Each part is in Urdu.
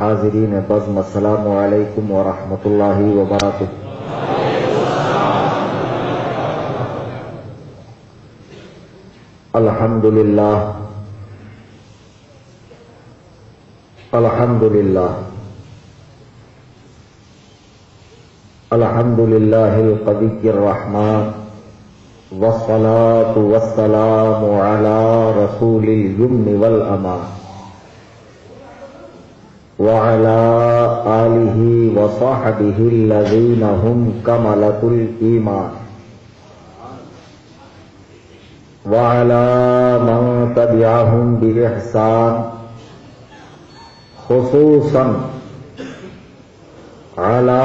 حاضرین بزم، السلام علیکم ورحمۃ اللہ وبرکاتہ۔ الحمد للہ الحمد للہ الحمد للہ القوی الرحمن، والصلاة والسلام على رسول اليمن والأمان وعلى آله وصحبه الذين هم كملة الإيمان. وعلى من تبعهم بإحسان، خصوصا على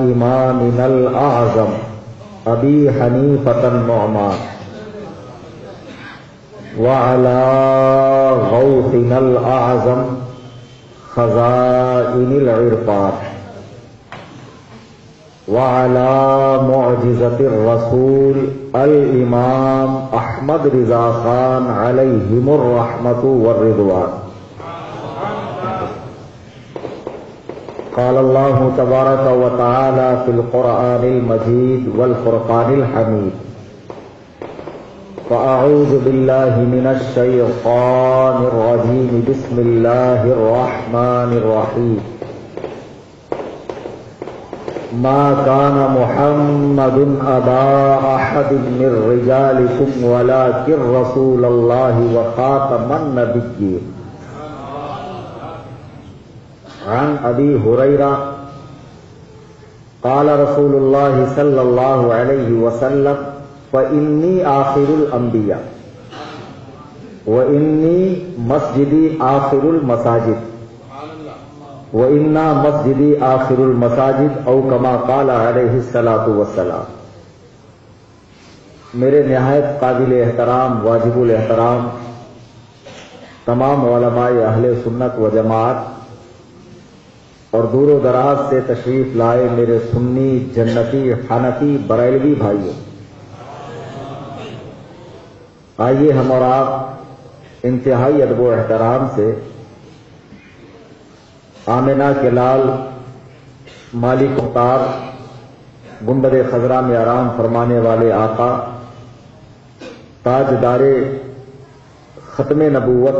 إمامنا الأعظم أبي حنيفة النعمان. وعلى غوثنا الأعظم خزائن العرفان وعلى معجزة الرسول الإمام أحمد رضا خان عليهم الرحمة والرضوان. قال الله تبارك وتعالى في القرآن المجيد والفرقان الحميد فأعوذ بالله من الشيطان الرجيم. بسم الله الرحمن الرحيم. ما كان محمد أبا أحد من رجالكم ولكن رسول الله وخاتم النبيين. عن أبي هريرة قال رسول الله صلى الله عليه وسلم فإني آخر الأنبياء وإني مسجدي آخر المساجد وإنا مسجدي آخر المساجد أو كما قال عليه الصلاة والسلام میرے نہایت قابل احترام، واجب الاحترام، تمام علماء اہل سنت و جماعت اور دور و دراز سے تشریف لائے میرے سنی، جنتی، حنفی بریلوی بھائیوں۔ آئیے ہم اور آپ انتہائی ادب و احترام سے آمینہ کے لال مالک اختار گنبد خزرہ میں آرام فرمانے والے آقا تاج دار ختم نبوت،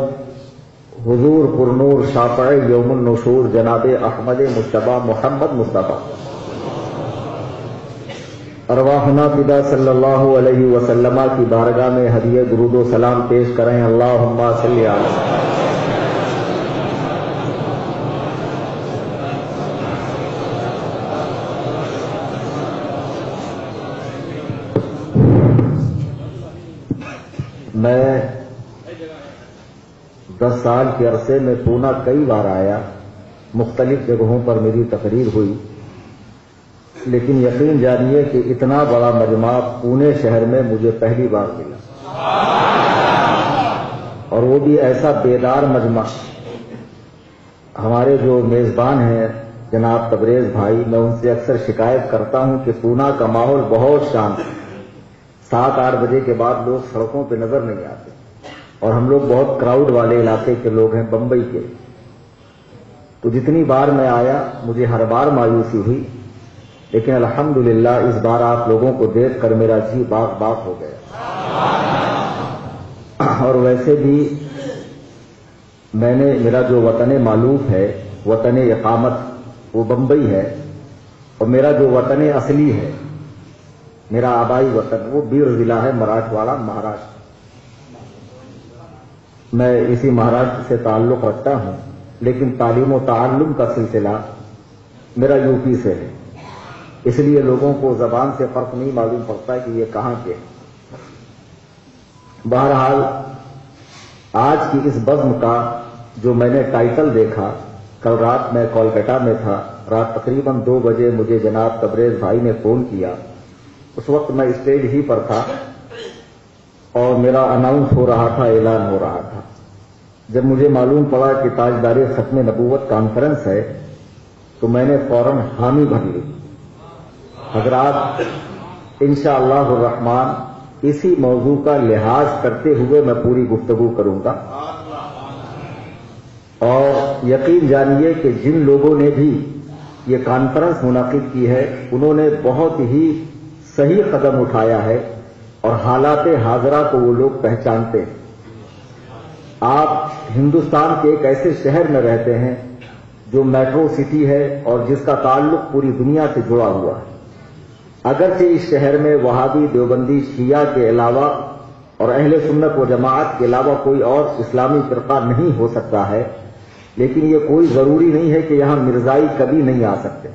حضور پرنور شاپع یوم النشور جناب احمد مشتبہ محمد مصطفیٰ۔ ارواحنا پدا صلی اللہ علیہ وسلم کی بارگاہ میں ہدیہ درود و سلام پیش کریں۔ اللہ صلی علیہ میں دس سال کے عرصے میں پونا کئی بار آیا، مختلف جگہوں پر میری تقریر ہوئی۔ لیکن یقین جانیے کہ اتنا بڑا مجمع پونے شہر میں مجھے پہلی بار ملا۔ اور وہ بھی ایسا بیدار مجمع۔ ہمارے جو میزبان ہیں، جناب تبریز بھائی، میں ان سے اکثر شکایت کرتا ہوں کہ پونا کا ماحول بہت شانت ہے۔ سات آٹھ بجے کے بعد لوگ سڑکوں پہ نظر نہیں آتے۔ اور ہم لوگ بہت کراؤڈ والے علاقے کے لوگ ہیں بمبئی کے۔ تو جتنی بار میں آیا، مجھے ہر بار مایوسی ہوئی۔ لیکن الحمدللہ اس بار آپ لوگوں کو دیکھ کر میرا جی باغ باغ ہو گیا۔ اور ویسے بھی میں نے میرا جو وطن معلوم ہے، وطن اقامت، وہ بمبئی ہے۔ اور میرا جو وطن اصلی ہے، میرا آبائی وطن، وہ بیر ضلع ہے مراٹھواڑا مہاراشٹر۔ میں اسی مہاراشٹر سے تعلق رکھتا ہوں، لیکن تعلیم و تعلم کا سلسلہ میرا یو پی سے ہے۔ اس لیے لوگوں کو زبان سے فرق نہیں معلوم پڑتا کہ یہ کہاں کے بہرحال، آج کی اس بزم کا جو میں نے ٹائٹل دیکھا، کل رات میں کولکٹا میں تھا، رات تقریباً دو بجے مجھے جناب تبریز بھائی نے فون کیا۔ اس وقت میں اسٹیج ہی پر تھا اور میرا اناؤنس ہو رہا تھا، اعلان ہو رہا تھا۔ جب مجھے معلوم پڑا کہ تاجدار ختم نبوت کانفرنس ہے، تو میں نے فوراً حامی بھر لی۔ حضرات انشاء اللہ الرحمان اسی موضوع کا لحاظ کرتے ہوئے میں پوری گفتگو کروں گا۔ اور یقین جانیے کہ جن لوگوں نے بھی یہ کانفرنس منعقد کی ہے، انہوں نے بہت ہی صحیح قدم اٹھایا ہے اور حالات حاضرہ کو وہ لوگ پہچانتے ہیں۔ آپ ہندوستان کے ایک ایسے شہر میں رہتے ہیں جو میٹرو سٹی ہے اور جس کا تعلق پوری دنیا سے جڑا ہوا ہے۔ اگرچہ اس شہر میں وہابی دیوبندی شیعہ کے علاوہ اور اہل سنت و جماعت کے علاوہ کوئی اور اسلامی فرقہ نہیں ہو سکتا ہے، لیکن یہ کوئی ضروری نہیں ہے کہ یہاں مرزائی کبھی نہیں آ سکتے۔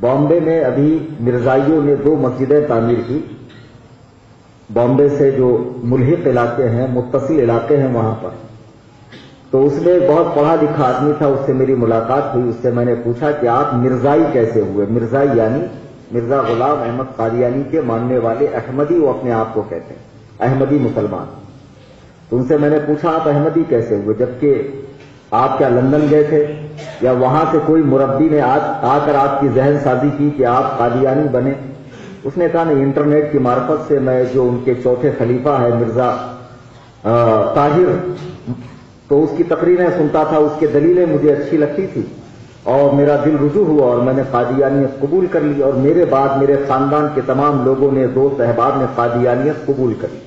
بامبے میں ابھی مرزائیوں نے دو مسجدیں تعمیر کی۔ بامبے سے جو ملحق علاقے ہیں، متصل علاقے ہیں وہاں پر۔ تو اس میں بہت پڑھا لکھا آدمی تھا، اس سے میری ملاقات ہوئی، اس سے میں نے پوچھا کہ آپ مرزائی کیسے ہوئے؟ مرزائی یعنی مرزا غلام احمد قادیانی کے ماننے والے احمدی وہ اپنے آپ کو کہتے ہیں، احمدی مسلمان۔ تو ان سے میں نے پوچھا، آپ احمدی کیسے ہوئے؟ جبکہ آپ کیا لندن گئے تھے یا وہاں سے کوئی مربی نے آ کر آپ کی ذہن سازی کی کہ آپ قادیانی بنے؟ اس نے کہا، نہیں، انٹرنیٹ کی معرفت سے میں جو ان کے چوتھے خلیفہ ہے مرزا طاہر، تو اس کی تقریریں سنتا تھا، اس کی دلیلیں مجھے اچھی لگتی تھی اور میرا دل رجوع ہوا اور میں نے قادیانیت قبول کر لی اور میرے بعد میرے خاندان کے تمام لوگوں نے دوست احباب نے قادیانیت قبول کر لی۔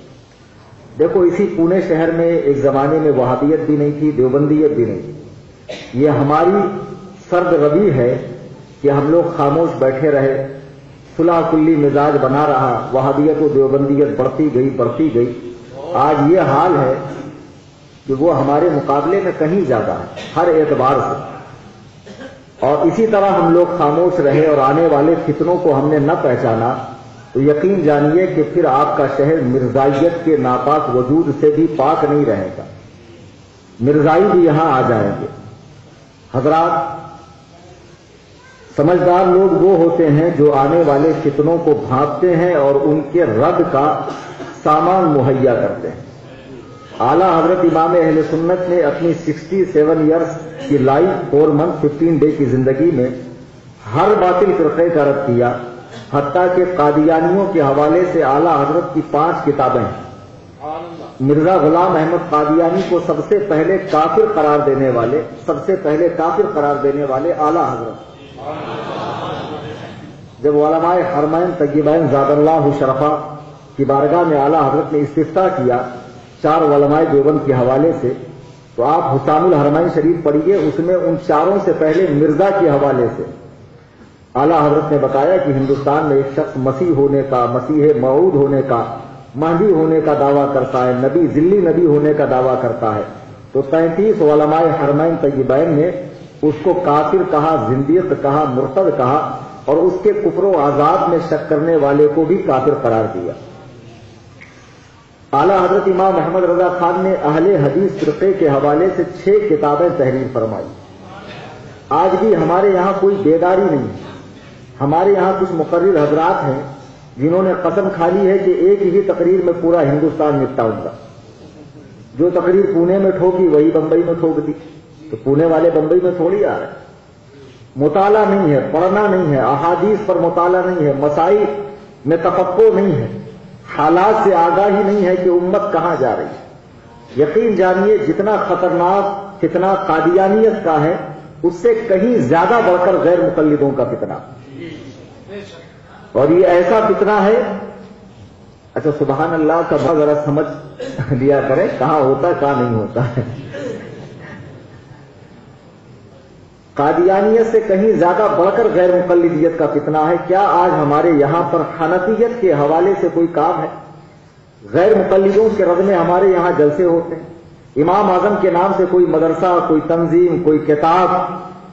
دیکھو، اسی پونے شہر میں ایک زمانے میں وہابیت بھی نہیں تھی، دیوبندیت بھی نہیں تھی۔ یہ ہماری سرد ربی ہے کہ ہم لوگ خاموش بیٹھے رہے، صلح کلی مزاج بنا رہا، وہابیت و دیوبندیت بڑھتی گئی بڑھتی گئی۔ آج یہ حال ہے کہ وہ ہمارے مقابلے میں کہیں زیادہ ہے، ہر اعتبار سے۔ اور اسی طرح ہم لوگ خاموش رہے اور آنے والے فتنوں کو ہم نے نہ پہچانا، تو یقین جانیے کہ پھر آپ کا شہر مرزائیت کے ناپاک وجود سے بھی پاک نہیں رہے گا۔ مرزائی بھی یہاں آ جائیں گے۔ حضرات، سمجھدار لوگ وہ ہوتے ہیں جو آنے والے فتنوں کو بھانپتے ہیں اور ان کے رد کا سامان مہیا کرتے ہیں۔ اعلیٰ حضرت امام اہل سنت نے اپنی سکسٹی سیون ایئرس کی life, four month, fifteen day کی زندگی میں ہر باطل فرقے کا رد کیا، حتیٰ کہ قادیانیوں کے حوالے سے اعلیٰ حضرت کی پانچ کتابیں ہیں۔ مرزا غلام احمد قادیانی کو سب سے پہلے کافر قرار دینے والے، سب سے پہلے کافر قرار دینے والے اعلیٰ حضرت۔ جب علماء حرمین، طیبین، زاد اللہ شرفا کی بارگاہ میں اعلیٰ حضرت نے استفتا کیا چار علماء دیوبند کے حوالے سے تو آپ حسام الحرمین شریف پڑھیے، اس میں ان چاروں سے پہلے مرزا کے حوالے سے۔ اعلیٰ حضرت نے بتایا کہ ہندوستان میں ایک شخص مسیح ہونے کا، مسیح معود ہونے کا مہدی ہونے کا دعویٰ کرتا ہے، نبی، ذلی نبی ہونے کا دعویٰ کرتا ہے۔ تو تینتیس علماء حرمین طیبین نے اس کو کافر کہا زندیت کہا، مرتد کہا اور اس کے کفر و آزاد میں شک کرنے والے کو بھی کافر قرار دیا۔ اعلیٰ حضرت امام محمد رضا خان نے اہل حدیث فرقے کے حوالے سے چھ کتابیں تحریر فرمائی۔ آج بھی ہمارے یہاں کوئی بیداری نہیں ہمارے یہاں کچھ مقرر حضرات ہیں جنہوں نے قسم کھا لی ہے کہ ایک ہی تقریر میں پورا ہندوستان نپٹاؤں گا۔ جو تقریر پونے میں ٹھوکی، وہی بمبئی میں ٹھوک دی تو پونے والے بمبئی میں تھوڑی آ رہے مطالعہ نہیں ہے، پڑھنا نہیں ہے، احادیث پر مطالعہ نہیں ہے، مسائل میں تفقو نہیں ہے۔ حالات سے آگاہی نہیں ہے کہ امت کہاں جا رہی ہے۔ یقین جانیے جتنا خطرناک فتنہ قادیانیت کا ہے، اس سے کہیں زیادہ بڑھ کر غیر مقلدوں کا فتنہ اور یہ ایسا فتنہ ہے۔ اچھا سبحان اللہ کا بہت ذرا سمجھ لیا کریں، کہاں ہوتا ہے، کہاں نہیں ہوتا ہے۔ قادیانیت سے کہیں زیادہ بڑھ کر غیر مقلدیت کا فتنہ ہے؟ کیا آج ہمارے یہاں پر حنفیت کے حوالے سے کوئی کام ہے؟ غیر مقلدوں کے رد میں ہمارے یہاں جلسے ہوتے ہیں۔ امام اعظم کے نام سے کوئی مدرسہ، کوئی تنظیم، کوئی کتاب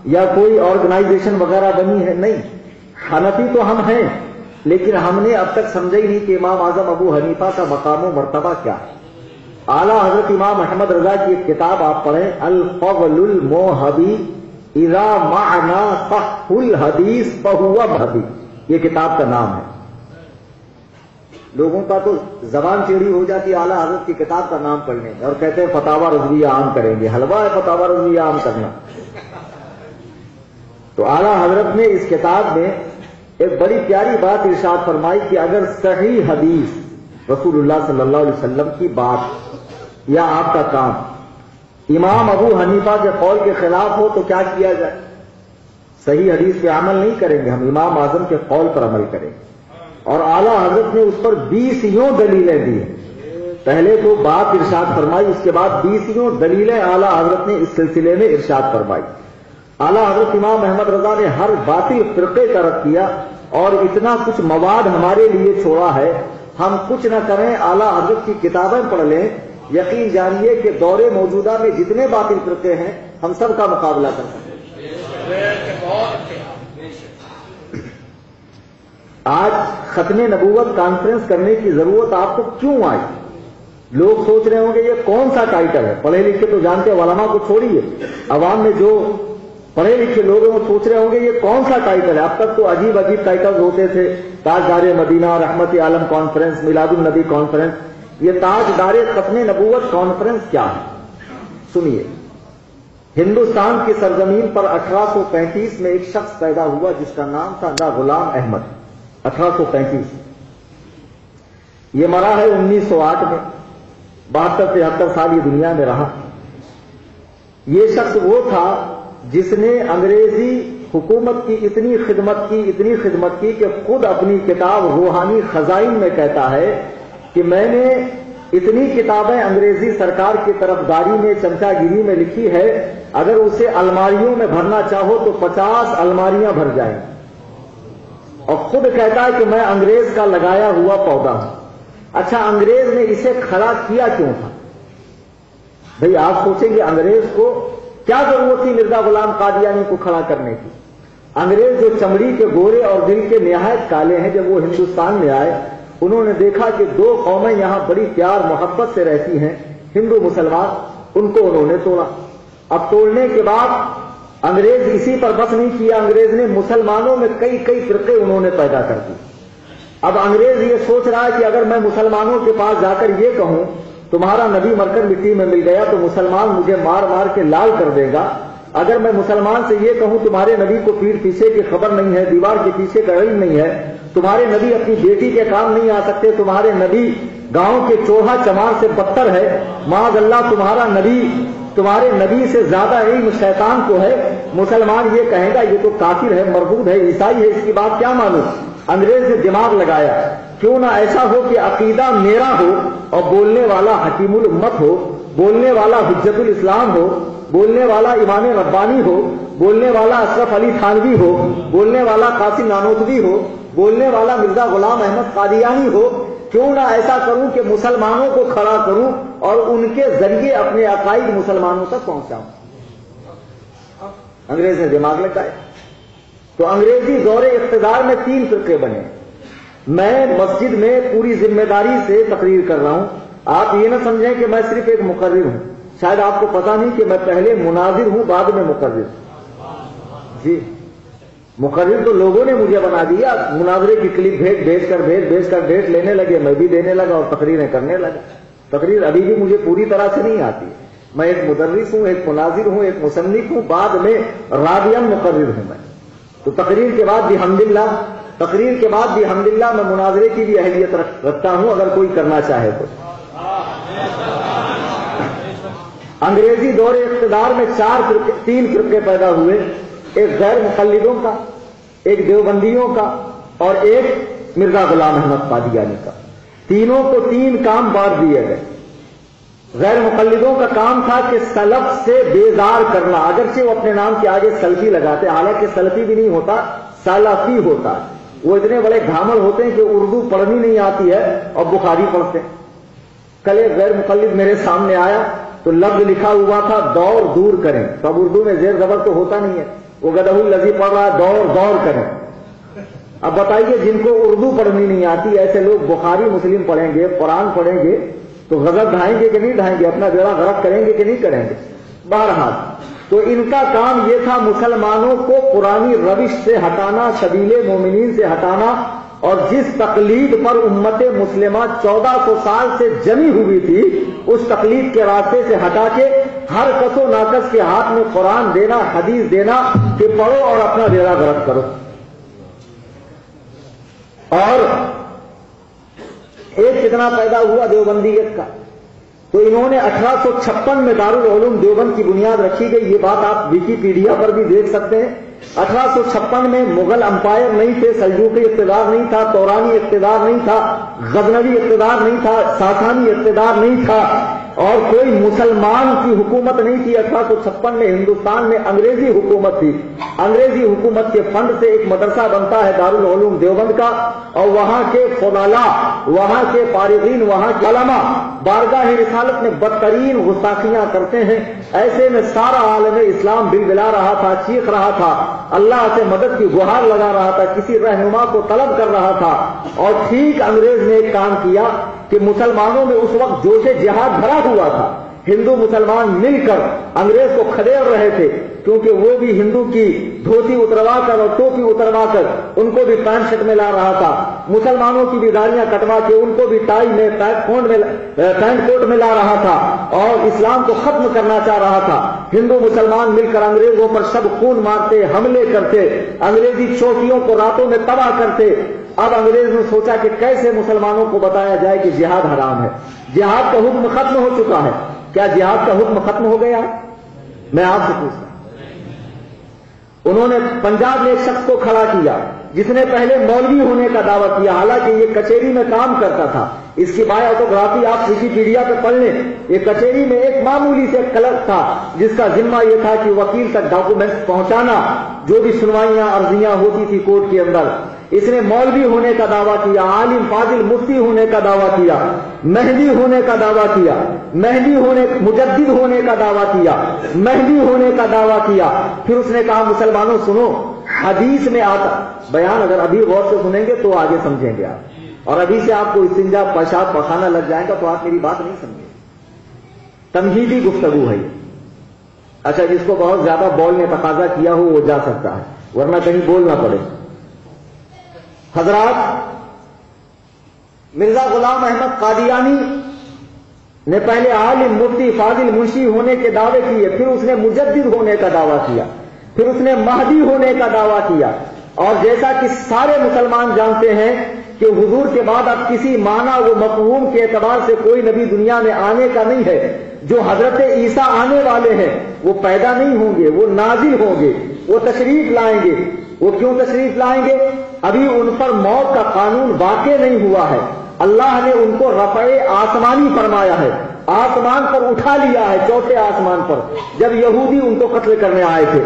یا کوئی آرگنائزیشن وغیرہ بنی ہے؟ نہیں۔ حنفی تو ہم ہیں، لیکن ہم نے اب تک سمجھا ہی نہیں کہ امام اعظم ابو حنیفہ کا مقام و مرتبہ کیا ہے۔ اعلیٰ حضرت امام احمد رضا کی ایک کتاب آپ پڑھیں، الفضل الموحبی اذا معنا صح الحدیث فہو حدیث یہ کتاب کا نام ہے۔ لوگوں کا تو زبان چیڑی ہو جاتی اعلیٰ حضرت کی کتاب کا نام پڑھنے اور کہتے ہیں فتح رضویہ عام کریں گے۔ حلوہ ہے فتح رضویہ عام کرنا۔ تو اعلیٰ حضرت نے اس کتاب میں ایک بڑی پیاری بات ارشاد فرمائی کہ اگر صحیح حدیث رسول اللہ صلی اللہ علیہ وسلم کی بات یا آپ کا کام امام ابو حنیفہ کے قول کے خلاف ہو تو کیا کیا جائے؟ صحیح حدیث پہ عمل نہیں کریں گے ہم، امام اعظم کے قول پر عمل کریں گے۔ اور اعلیٰ حضرت نے اس پر بیس یوں دلیلیں دی ہیں۔ پہلے تو بات ارشاد فرمائی، اس کے بعد بیس یوں دلیلیں اعلیٰ حضرت نے اس سلسلے میں ارشاد فرمائی۔ اعلیٰ حضرت امام محمد رضا نے ہر باطل فرقے کا رد کیا اور اتنا کچھ مواد ہمارے لیے چھوڑا ہے، ہم کچھ نہ کریں، اعلیٰ حضرت کی کتابیں پڑھ لیں۔ یقین جانیے کہ دور موجودہ میں جتنے باطل فرقے ہیں، ہم سب کا مقابلہ کر سکتے آج ختم نبوت کانفرنس کرنے کی ضرورت آپ کو کیوں آئی؟ لوگ سوچ رہے ہوں گے، یہ کون سا ٹائٹل ہے؟ پڑھے لکھے تو جانتے علماء کو چھوڑیے۔ عوام میں جو پڑھے لکھے لوگ ہیں، وہ سوچ رہے ہوں گے، یہ کون سا ٹائٹل ہے؟ اب تک تو عجیب عجیب ٹائٹل ہوتے تھے۔ تاجدار مدینہ، رحمت عالم کانفرنس میلاد النبی کانفرنس یہ تاجدار ختم نبوت کانفرنس کیا ہے؟ سنیے، ہندوستان کی سرزمین پر اٹھارہ سو پینتیس میں ایک شخص پیدا ہوا جس کا نام تھا نا غلام احمد۔ اٹھارہ سو پینتیس۔ یہ مرا ہے انیس سو آٹھ میں۔ بہتر تہتر سال یہ دنیا میں رہا۔ یہ شخص وہ تھا جس نے انگریزی حکومت کی اتنی خدمت کی، اتنی خدمت کی کہ خود اپنی کتاب روحانی خزائن میں کہتا ہے کہ میں نے اتنی کتابیں انگریزی سرکار کی طرف داری میں چمچا گیری میں لکھی ہے، اگر اسے الماریوں میں بھرنا چاہو تو پچاس الماریاں بھر جائیں۔ اور خود کہتا ہے کہ میں انگریز کا لگایا ہوا پودا ہوں۔ اچھا انگریز نے اسے کھڑا کیا کیوں تھا؟ بھئی آپ سوچیں گے انگریز کو کیا ضرورت تھی مرزا غلام قادیانی کو کھڑا کرنے کی؟ انگریز جو چمڑی کے گورے اور دل کے نہایت کالے ہیں، جب وہ ہندوستان میں آئے انہوں نے دیکھا کہ دو قومیں یہاں بڑی پیار محبت سے رہتی ہیں، ہندو مسلمان، ان کو انہوں نے توڑا۔ اب توڑنے کے بعد انگریز اسی پر بس نہیں کیا، انگریز نے مسلمانوں میں کئی کئی فرقے انہوں نے پیدا کر دی اب انگریز یہ سوچ رہا ہے کہ اگر میں مسلمانوں کے پاس جا کر یہ کہوں، تمہارا نبی مر کر مٹی میں مل گیا تو مسلمان مجھے مار مار کے لال کر دے گا۔ اگر میں مسلمان سے یہ کہوں تمہارے نبی کو پیر پیچھے کی خبر نہیں ہے، دیوار کے پیچھے کا علم نہیں ہے، تمہارے نبی اپنی بیٹی کے کام نہیں آ سکتے، تمہارے نبی گاؤں کے چوہا چمار سے بدتر ہے، معاذ اللہ تمہارا نبی، تمہارے نبی سے زیادہ علم شیطان کو ہے۔ مسلمان یہ کہے گا، یہ تو کافر ہے مربوط ہے، عیسائی ہے، اس کی بات کیا مانو انگریز نے دماغ لگایا، کیوں نہ ایسا ہو کہ عقیدہ میرا ہو اور بولنے والا حکیم الامت ہو، بولنے والا حجت الاسلام ہو۔ بولنے والا امام ربانی ہو، بولنے والا اشرف علی تھانوی ہو، بولنے والا قاسم نانوتوی ہو، بولنے والا مرزا غلام احمد قادیانی ہو، کیوں نہ ایسا کروں کہ مسلمانوں کو کھڑا کروں اور ان کے ذریعے اپنے عقائد مسلمانوں تک پہنچاؤں۔ انگریز نے دماغ لگایا تو انگریزی دور اقتدار میں تین فرقے بنے۔ میں مسجد میں پوری ذمہ داری سے تقریر کر رہا ہوں۔ آپ یہ نہ سمجھیں کہ میں صرف ایک مقرر ہوں۔ شاید آپ کو پتا نہیں کہ میں پہلے مناظر ہوں، بعد میں مقرر۔ جی۔ مقرر تو لوگوں نے مجھے بنا دیا۔ مناظرے کی کلپ بھیج بھیج کر، بھیج بھیج کر، ڈیٹ لینے لگے، میں بھی دینے لگا اور تقریریں کرنے لگا۔ تقریر ابھی بھی مجھے پوری طرح سے نہیں آتی۔ میں ایک مدرس ہوں، ایک مناظر ہوں، ایک مصنف ہوں، بعد میں رابین مقرر ہوں میں۔ تو تقریر کے بعد بھی حمد اللہ تقریر کے بعد بھی حمد اللہ میں مناظرے کی بھی اہلیت رکھتا ہوں، اگر کوئی کرنا چاہے تو۔ انگریزی دور اقتدار میں چار فرقے تین فرقے پیدا ہوئے۔ ایک غیر مقلدوں کا، ایک دیوبندیوں کا اور ایک مرزا غلام احمد قادیانی کا۔ تینوں کو تین کام بانٹ دیے گئے۔ غیر مقلدوں کا کام تھا کہ سلف سے بیزار کرنا۔ اگرچہ وہ اپنے نام کے آگے سلفی لگاتے، حالانکہ سلفی بھی نہیں ہوتا سلفی ہوتا وہ اتنے بڑے گھامل ہوتے ہیں کہ اردو پڑھنی نہیں آتی ہے اور بخاری پڑھتے ہیں۔ کل ایک غیر مقلد میرے سامنے آیا تو لفظ لکھا ہوا تھا، دور دور کریں۔ تو اب اردو میں زیر زبر تو ہوتا نہیں ہے۔ وہ گدہ الزی پڑھ رہا ہے، دور دور کریں۔ اب بتائیے، جن کو اردو پڑھنی نہیں آتی، ایسے لوگ بخاری، مسلم پڑھیں گے، قرآن پڑھیں گے، تو غزل ڈھائیں گے کہ نہیں ڈھائیں گے؟ اپنا بیڑا غرق کریں گے کہ نہیں کریں گے؟ بہرحال، تو ان کا کام یہ تھا مسلمانوں کو پرانی روش سے ہٹانا شبیل مومنین سے ہٹانا اور جس تقلید پر امت مسلمہ چودہ سو سال سے جمی ہوئی تھی، اس تقلید کے راستے سے ہٹا کے ہر کس و ناقص کے ہاتھ میں قرآن دینا، حدیث دینا کہ پڑھو اور اپنا ڈیرا غرق کرو۔ اور ایک کتنا پیدا ہوا دیوبندیت کا۔ تو انہوں نے اٹھارہ سو چھپن میں دارالعلوم دیوبند کی بنیاد رکھی گئی۔ یہ بات آپ وکی پیڈیا پر بھی دیکھ سکتے ہیں۔ اٹھارہ سو چھپن میں مغل امپائر نہیں تھے سلجوقی اقتدار نہیں تھا، تورانی اقتدار نہیں تھا، غزنوی اقتدار نہیں تھا، ساسانی اقتدار نہیں تھا۔ اور کوئی مسلمان کی حکومت نہیں تھی، اٹھارہ سو چھپن میں ہندوستان میں انگریزی حکومت تھی۔ انگریزی حکومت کے فنڈ سے ایک مدرسہ بنتا ہے دارالعلوم دیوبند کا، اور وہاں کے فضالہ وہاں کے فارغین، وہاں کے علماء بارگاہ رسالت میں بدترین غستاخیاں کرتے ہیں۔ ایسے میں سارا عالم اسلام بل بلا رہا تھا، چیخ رہا تھا۔ اللہ سے مدد کی گہار لگا رہا تھا، کسی رہنما کو طلب کر رہا تھا۔ اور ٹھیک انگریز نے ایک کام کیا کہ مسلمانوں میں اس وقت جوش جہاد بھرا ہوا تھا۔ ہندو مسلمان مل کر انگریز کو کھدیڑ رہے تھے، کیونکہ وہ بھی ہندو کی دھوتی اتروا کر اور ٹوپی اتروا کر ان کو بھی پینٹ شرٹ میں لا رہا تھا۔ مسلمانوں کی بھی داڑیاں کٹوا کے ان کو بھی ٹائی میں پینٹ کوٹ میں لا رہا تھا۔ اور اسلام کو ختم کرنا چاہ رہا تھا۔ ہندو مسلمان مل کر انگریزوں پر سب خون مارتے، حملے کرتے، انگریزی چوکیوں کو راتوں میں تباہ کرتے۔ اب انگریز نے سوچا کہ کیسے مسلمانوں کو بتایا جائے کہ جہاد حرام ہے۔ جہاد کا حکم ختم ہو چکا ہے۔ کیا جہاد کا حکم ختم ہو گیا؟ میں آپ سے پوچھتا انہوں نے پنجاب میں ایک شخص کو کھڑا کیا، جس نے پہلے مولوی ہونے کا دعویٰ کیا، حالانکہ یہ کچہری میں کام کرتا تھا۔ اس کی بائے آٹوگرافی آپ وکیپیڈیا پہ پڑھ لیں۔ یہ کچہری میں ایک معمولی سے کلک تھا، جس کا ذمہ یہ تھا کہ وکیل تک ڈاکومنٹ پہنچانا، جو بھی سنوائیاں، عرضیاں ہوتی تھی کورٹ کے اندر۔ اس نے مولوی ہونے کا دعویٰ کیا، عالم، فاضل، مفتی ہونے کا دعویٰ کیا، مہندی ہونے کا دعویٰ کیا، مہندی ہونے، مجدد ہونے کا دعویٰ کیا، مہندی ہونے کا دعویٰ کیا۔ پھر اس نے کہا، مسلمانوں سنو، حدیث میں آتا، بیان اگر ابھی غور سے سنیں گے تو آگے سمجھیں گے آپ۔ اور ابھی سے آپ کو استنجا پیشاب پخانا لگ جائے گا تو آپ میری بات نہیں سمجھیں تمہیدی گفتگو ہے اچھا جس کو بہت زیادہ بول نے تقاضا کیا ہو وہ جا سکتا ہے، ورنہ کہیں بولنا پڑے۔ حضرات، مرزا غلام احمد قادیانی نے پہلے عالم مفتی فاضل منشی ہونے کے دعوے کیے، پھر اس نے مجدد ہونے کا دعویٰ کیا، پھر اس نے مہدی ہونے کا دعویٰ کیا۔ اور جیسا کہ سارے مسلمان جانتے ہیں کہ حضور کے بعد اب کسی معنی و مفہوم کے اعتبار سے کوئی نبی دنیا میں آنے کا نہیں ہے، جو حضرت عیسیٰ آنے والے ہیں، وہ پیدا نہیں ہوں گے، وہ نازل ہوں گے، وہ تشریف لائیں گے۔ وہ کیوں تشریف لائیں گے؟ ابھی ان پر موت کا قانون واقع نہیں ہوا ہے۔ اللہ نے ان کو رفع آسمانی فرمایا ہے۔ آسمان پر اٹھا لیا ہے، چوتھے آسمان پر، جب یہودی ان کو قتل کرنے آئے تھے۔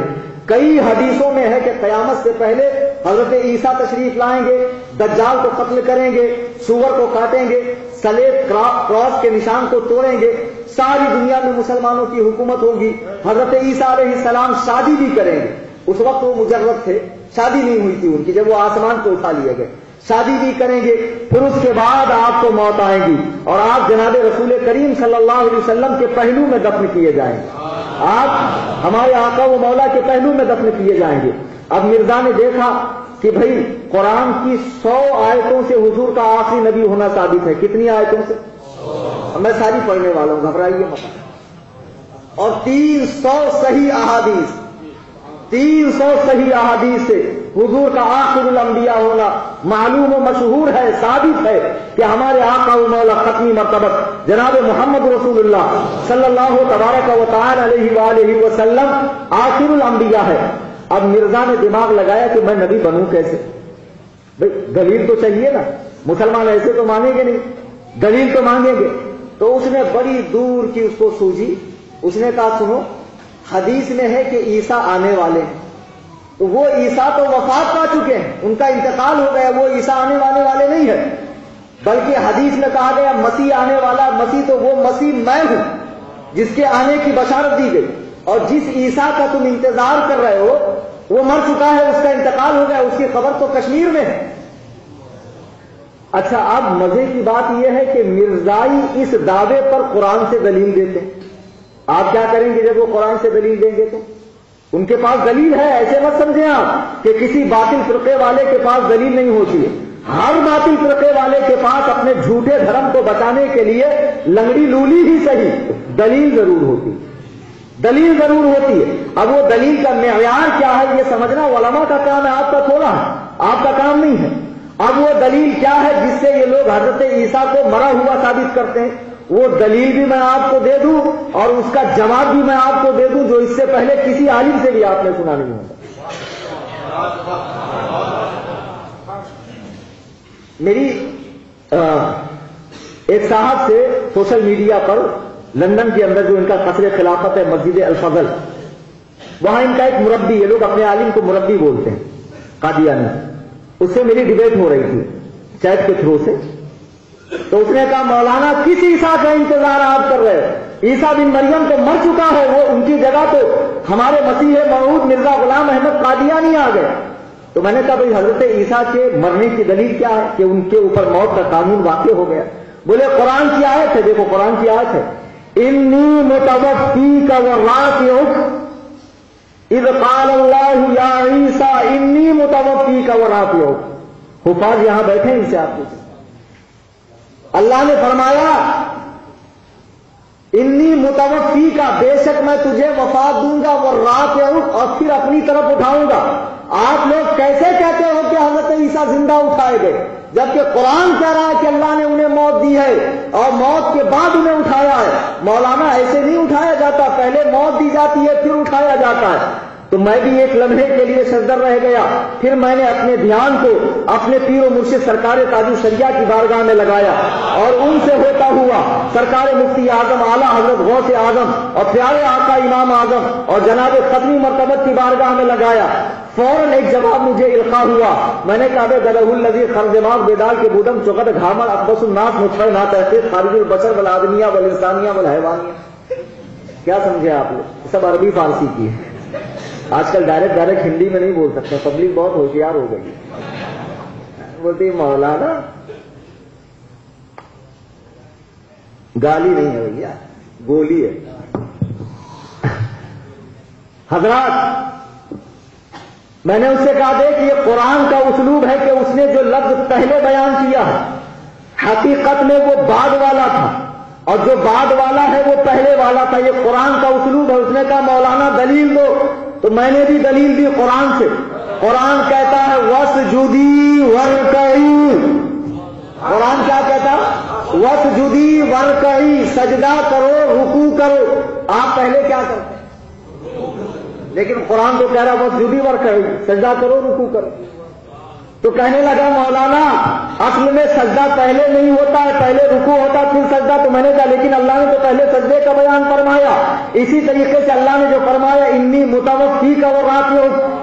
کئی حدیثوں میں ہے کہ قیامت سے پہلے حضرت عیسیٰ تشریف لائیں گے، دجال کو قتل کریں گے، سور کو کاٹیں گے، سلیب کراس کے نشان کو توڑیں گے، ساری دنیا میں مسلمانوں کی حکومت ہوگی، حضرت عیسیٰ علیہ السلام شادی بھی کریں گے۔ اس وقت وہ مجرد تھے، شادی نہیں ہوئی تھی ان کی، جب وہ آسمان کو اٹھا لیے گئے شادی بھی کریں گے، پھر اس کے بعد آپ کو موت آئے گی اور آپ جناب رسول کریم صلی اللہ علیہ وسلم کے پہلو میں دفن کیے جائیں گے۔ آپ ہمارے آقا و مولا کے پہلو میں دفن کیے جائیں گے۔ اب مرزا نے دیکھا کہ بھائی قرآن کی سو آیتوں سے حضور کا آخری نبی ہونا ثابت ہے۔ کتنی آیتوں سے؟ میں ساری پڑھنے والا ہوں، گھبرائیے مت۔ اور تین سو صحیح احادیث، تین سو صحیح احادیث سے حضور کا آخر الانبیاء ہونا معلوم و مشہور ہے، ثابت ہے کہ ہمارے آقا و مولا ختمی مرتبت جناب محمد رسول اللہ صلی اللہ تبارک و تعالی علیہ وآلہ وسلم آخر الانبیاء ہے۔ اب مرزا نے دماغ لگایا کہ میں نبی بنوں کیسے؟ بھائی دلیل تو چاہیے نا۔ مسلمان ایسے تو مانیں گے نہیں۔ دلیل تو مانگیں گے۔ تو اس نے بڑی دور کی اس کو سوجی۔ اس نے کہا، سنو، حدیث میں ہے کہ عیسیٰ آنے والے ہیں۔ تو وہ عیسیٰ تو وفات پا چکے ہیں۔ ان کا انتقال ہو گیا، وہ عیسیٰ آنے والے والے نہیں ہے بلکہ حدیث میں کہا گیا، مسیح آنے والا، مسیح تو وہ مسیح میں ہوں، جس کے آنے کی بشارت دی گئی۔ اور جس عیسیٰ کا تم انتظار کر رہے ہو، وہ مر چکا ہے، اس کا انتقال ہو گیا، اس کی خبر تو کشمیر میں ہے۔ اچھا اب مزے کی بات یہ ہے کہ مرزائی اس دعوے پر قرآن سے دلیل دیتے ہیں۔ آپ کیا کریں گے جب وہ قرآن سے دلیل دیں گے تو؟ ان کے پاس دلیل ہے، ایسے مت سمجھیں آپ کہ کسی باطل فرقے والے کے پاس دلیل نہیں ہوتی ہے۔ ہر باطل فرقے والے کے پاس اپنے جھوٹے دھرم کو بچانے کے لیے لنگڑی لولی ہی صحیح، دلیل ضرور ہوتی دلیل ضرور ہوتی ہے۔ اب وہ دلیل کا معیار کیا ہے یہ سمجھنا علماء کا کام ہے، آپ کا تھوڑا ہے، آپ کا کام نہیں ہے۔ اب وہ دلیل کیا ہے جس سے یہ لوگ حضرت عیسیٰ کو مرا ہوا ثابت کرتے ہیں؟ وہ دلیل بھی میں آپ کو دے دوں اور اس کا جواب بھی میں آپ کو دے دوں جو اس سے پہلے کسی عالم سے بھی آپ نے سنا نہیں ہوگا۔ میری ایک صاحب سے سوشل میڈیا پر، لندن کے اندر جو ان کا قصر خلافت ہے، مسجد الفضل۔ وہاں ان کا ایک مربی ہے لوگ اپنے عالم کو مربی بولتے ہیں، قادیانی۔ اس سے میری ڈبیٹ ہو رہی تھی چیٹ کے تھرو سے۔ تو اس نے کہا، مولانا کس عیسا کا انتظار آپ کر رہے ہیں۔ عیسا بن مریم تو مر چکا ہے، وہ ان کی جگہ تو ہمارے مسیح معود مرزا غلام احمد قادیانی آ گئے۔ تو میں نے کہا، بھائی، حضرت عیسیٰ کے مرنے کی دلیل کیا ہے کہ ان کے اوپر موت کا قانون واقع ہو گیا؟ بولے، قرآن کی آیت ہے، دیکھو، قرآن کی آیت ہے۔ انی متوفی کا وہ رات اذ قال اللہ یا عیسیٰ انی متوفی کا وہ رات حفاظ یہاں بیٹھے ان سے آپ پوچھیں اللہ نے فرمایا، انی متوفی کا بے شک میں تجھے وفات دوں گا وہ رات اور پھر اپنی طرف اٹھاؤں گا. آپ لوگ کیسے کہتے ہو کہ حضرت عیسیٰ زندہ اٹھائے گئے؟ جبکہ قرآن کہہ رہا ہے کہ اللہ نے انہیں موت دی ہے اور موت کے بعد انہیں اٹھایا ہے۔ مولانا ایسے نہیں اٹھایا جاتا، پہلے موت دی جاتی ہے، پھر اٹھایا جاتا ہے۔ تو میں بھی ایک لمحے کے لیے سردر رہ گیا۔ پھر میں نے اپنے دھیان کو اپنے پیر و مرشد سرکار تاجو سریا کی بارگاہ میں لگایا اور ان سے ہوتا ہوا سرکار مفتی اعظم اعلیٰ حضرت غوث اعظم اور پیارے آقا امام اعظم اور جناب قدمی مرتبت کی بارگاہ میں لگایا۔ فوراً ایک جواب مجھے القا ہوا۔ میں نے کہا گلہ النزی خرجماغ بیدال کے بدم چوکت گھامر اقبس الناس متفر نا تحقیق خارج البشر بل آدمیہ بل انسانیہ بل حیوانیہ کیا سمجھے آپ لوگ؟ سب عربی فارسی کی ہے۔ آج کل ڈائریکٹ ڈائریکٹ ہندی میں نہیں بول سکتے پبلک بہت ہوشیار ہو گئی۔ بولتی مولانا، گالی نہیں ہے بھیا، گولی ہے۔ حضرات، میں نے اس سے کہا دے کہ یہ قرآن کا اسلوب ہے کہ اس نے جو لفظ پہلے بیان کیا ہے حقیقت میں وہ بعد والا تھا۔ اور جو بعد والا ہے، وہ پہلے والا تھا۔ یہ قرآن کا اسلوب ہے۔ اس نے کہا، مولانا دلیل دو۔ تو میں نے بھی دلیل دی قرآن سے۔ قرآن کہتا ہے وس جدی ور قرآن کیا کہتا؟ وس جدی ور سجدہ کرو رکو کرو۔ آپ پہلے کیا کرتے؟ لیکن قرآن تو کہہ رہا وس جدی ور سجدہ کرو رکو کرو۔ تو کہنے لگا، مولانا، اصل میں سجدہ پہلے نہیں ہوتا ہے، پہلے رکو ہوتا پھر سجدہ تو میں نے کہا، لیکن اللہ نے تو پہلے سجدے کا بیان فرمایا. اسی طریقے سے اللہ نے جو فرمایا، انی متوقع کا وہ رات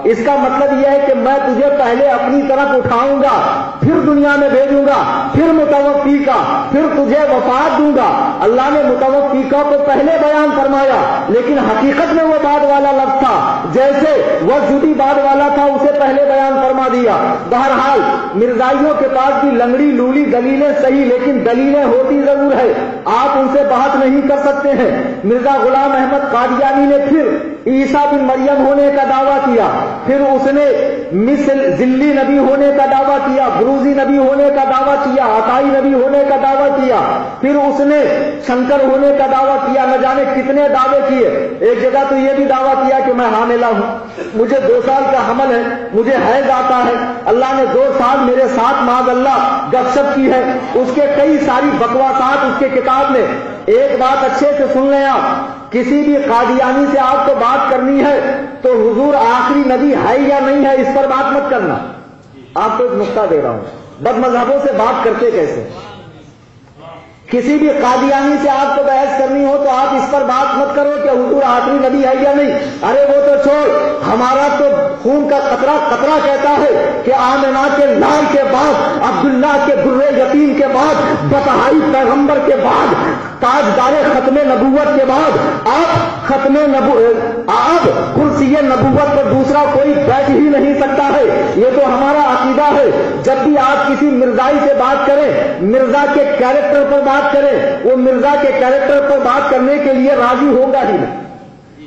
اس کا مطلب یہ ہے کہ میں تجھے پہلے اپنی طرف اٹھاؤں گا، پھر دنیا میں بھیجوں گا، پھر متوقع کا، پھر تجھے وفات دوں گا۔ اللہ نے متوقع کا کو پہلے بیان فرمایا، لیکن حقیقت میں وہ بعد والا لفظ تھا۔ جیسے وہ جدی بعد والا تھا، اسے پہلے بیان فرما دیا۔ بہرحال مرزائیوں کے پاس بھی لنگڑی، لولی، دلیلیں صحیح لیکن دلیلیں ہوتی ضرور ہے آپ ان سے بات نہیں کر سکتے ہیں۔ مرزا غلام احمد قادیانی نے پھر عیسیٰ بن مریم ہونے کا دعویٰ کیا۔ پھر اس نے مثل ذلی نبی ہونے کا دعویٰ کیا، بروزی نبی ہونے کا دعویٰ کیا، عطائی نبی ہونے کا دعویٰ کیا۔ پھر اس نے شنکر ہونے کا دعویٰ کیا۔ نہ جانے کتنے دعوے کیے۔ ایک جگہ تو یہ بھی دعویٰ کیا کہ میں حاملہ ہوں۔ مجھے دو سال کا حمل ہے، مجھے حیض آتا ہے۔ اللہ نے دو سال میرے ساتھ معذ اللہ گپ شپ کی ہے۔ اس کے کئی ساری بکواسات اس کے کتاب میں۔ ایک بات اچھے سے سن لیں آپ۔ کسی بھی قادیانی سے آپ کو بات کرنی ہے تو حضور آخری نبی ہے یا نہیں ہے، اس پر بات مت کرنا۔ آپ کو ایک نقطہ دے رہا ہوں۔ بد مذہبوں سے بات کرتے کیسے؟ کسی بھی قادیانی سے آپ کو بحث کرنی ہو تو آپ اس پر بات مت کرو کہ حضور آخری نبی ہے یا نہیں۔ ارے وہ تو چھوڑ۔ ہمارا تو خون کا قطرہ قطرہ کہتا ہے کہ آمنا کے لال کے بعد، عبداللہ کے گرے یتیم کے بعد، بتہائی پیغمبر کے بعد تاجدار ختم نبوت کے بعد آپ ختم آپ کرسی نبوت پر دوسرا کوئی بیٹھ ہی نہیں سکتا ہے۔ یہ تو ہمارا عقیدہ ہے۔ جب بھی آپ کسی مرزائی سے بات کریں، مرزا کے کیریکٹر پر بات کریں، وہ مرزا کے کیریکٹر پر بات کرنے کے لیے راضی ہوگا ہی۔ نہیں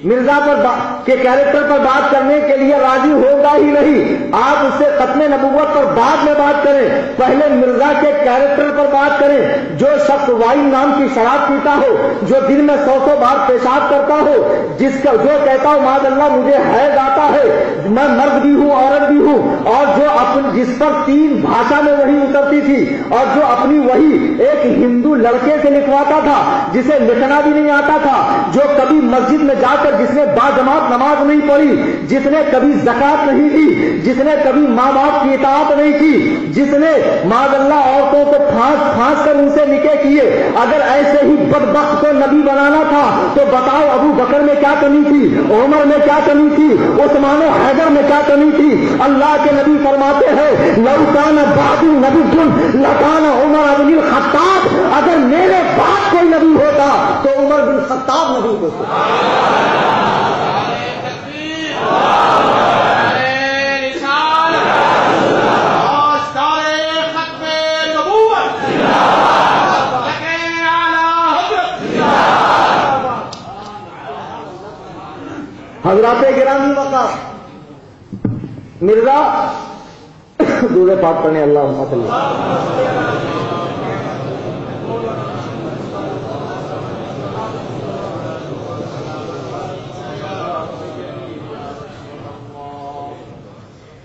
مرزا پر کے کیریکٹر پر بات کرنے کے لیے راضی ہوگا ہی نہیں۔ آپ اس سے ختم نبوت پر بعد میں بات کریں۔ پہلے مرزا کے کیریکٹر پر بات کریں۔ جو شخص وائن نام کی شراب پیتا ہو، جو دن میں سو سو بار پیشاب کرتا ہو، جس کا جو کہتا ہو ماض اللہ، مجھے حیض آتا ہے۔ میں مرد بھی ہوں، عورت بھی ہوں۔ اور جو اپن جس پر تین بھاشا میں وہی اترتی تھی، اور جو اپنی وہی ایک ہندو لڑکے سے لکھواتا تھا، جسے لکھنا بھی نہیں آتا تھا، جو کبھی مسجد میں جا کر جس نے با جماعت نماز نہیں پڑھی، جس نے کبھی زکات نہیں دی، جس نے کبھی ماں باپ کی اطاعت نہیں کی، جس نے ماں اللہ عورتوں کو پھانس پھانس کر ان سے نکے کیے، اگر ایسے ہی بدبخت کو نبی بنانا تھا، تو بتاؤ ابو بکر میں کیا کمی تھی، عمر میں کیا کمی تھی، عثمان و حیدر میں کیا کمی تھی؟ اللہ کے نبی فرماتے ہیں لوکان بادی نبی جن لکان عمر ابن خطاب اگر میرے بعد کوئی نبی ہوتا، تو عمر بن خطاب نبی ہوتا حضرات گرامی وقت مرزا دورے پاک کرنے اللہ اللہ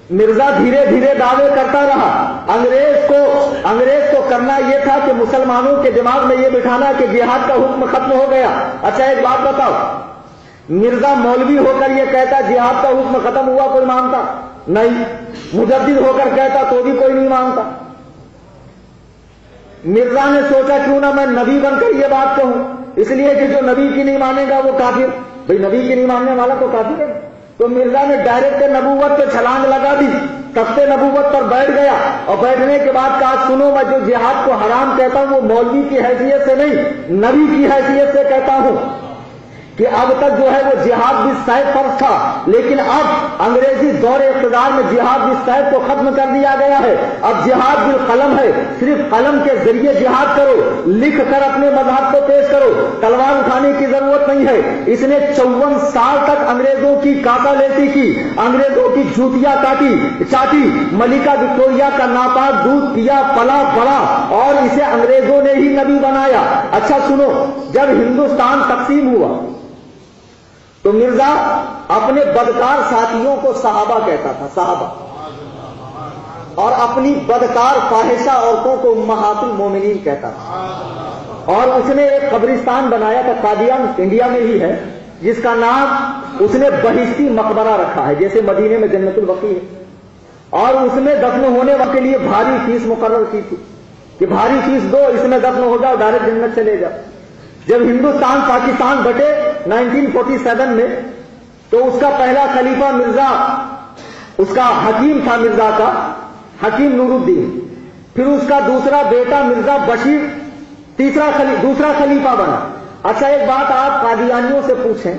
مرزا دھیرے دھیرے دعوے کرتا رہا۔ انگریز کو انگریز کو کرنا یہ تھا کہ مسلمانوں کے دماغ میں یہ بٹھانا کہ جہاد کا حکم ختم ہو گیا۔ اچھا ایک بات بتاؤ۔ مرزا مولوی ہو کر یہ کہتا، جہاد کا حکم ختم ہوا، کوئی مانتا؟ نہیں۔ مجدد ہو کر کہتا تو بھی کوئی نہیں مانتا۔ مرزا نے سوچا کیوں نہ میں نبی بن کر یہ بات کہوں۔ اس لیے کہ جو نبی کی نہیں مانے گا وہ کافر۔ بھائی نبی کی نہیں ماننے والا تو کافر ہے۔ تو مرزا نے ڈائریکٹ نبوت پہ چھلانگ لگا دی۔ تخت نبوت پر بیٹھ گیا۔ اور بیٹھنے کے بعد کہا، سنو، میں جو جہاد کو حرام کہتا ہوں وہ مولوی کی حیثیت سے نہیں، نبی کی حیثیت سے کہتا ہوں۔ کہ اب تک جو ہے وہ جہاد بھی صحت فرض تھا، لیکن اب انگریزی دور اقتدار میں جہاد بھی صحت کو ختم کر دیا گیا ہے۔ اب جہاد بھی قلم ہے، صرف قلم کے ذریعے جہاد کرو، لکھ کر اپنے مذہب کو پیش کرو۔ تلوار اٹھانے کی ضرورت نہیں ہے۔ اس نے چون سال تک انگریزوں کی کاکا لیتی کی، انگریزوں کی جوتیاں کاٹی، چاٹی۔ ملکہ وکٹوریا کا ناپاک دودھ پیا، پلا، پڑا، اور اسے انگریزوں نے ہی نبی بنایا۔ اچھا سنو، جب ہندوستان تقسیم ہوا تو مرزا اپنے بدکار ساتھیوں کو صحابہ کہتا تھا، صحابہ۔ اور اپنی بدکار فاحشہ عورتوں کو محات المومنین کہتا تھا۔ اور اس نے ایک قبرستان بنایا تھا، قادیان انڈیا میں ہی ہے، جس کا نام اس نے بہشتی مقبرہ رکھا ہے، جیسے مدینے میں جنت الوقی ہے۔ اور اس میں دفن ہونے کے لیے بھاری فیس مقرر کی تھی کہ بھاری فیس دو، اس میں دفن ہو جاؤ، ڈائریکٹ جنت چلے جاؤ۔ جب ہندوستان، پاکستان بٹے 1947 میں، تو اس کا پہلا خلیفہ مرزا، اس کا حکیم تھا مرزا کا، حکیم نور الدین پھر اس کا دوسرا بیٹا مرزا بشیر، تیسرا خلی، دوسرا خلیفہ بنا۔ اچھا ایک بات آپ قادیانیوں سے پوچھیں۔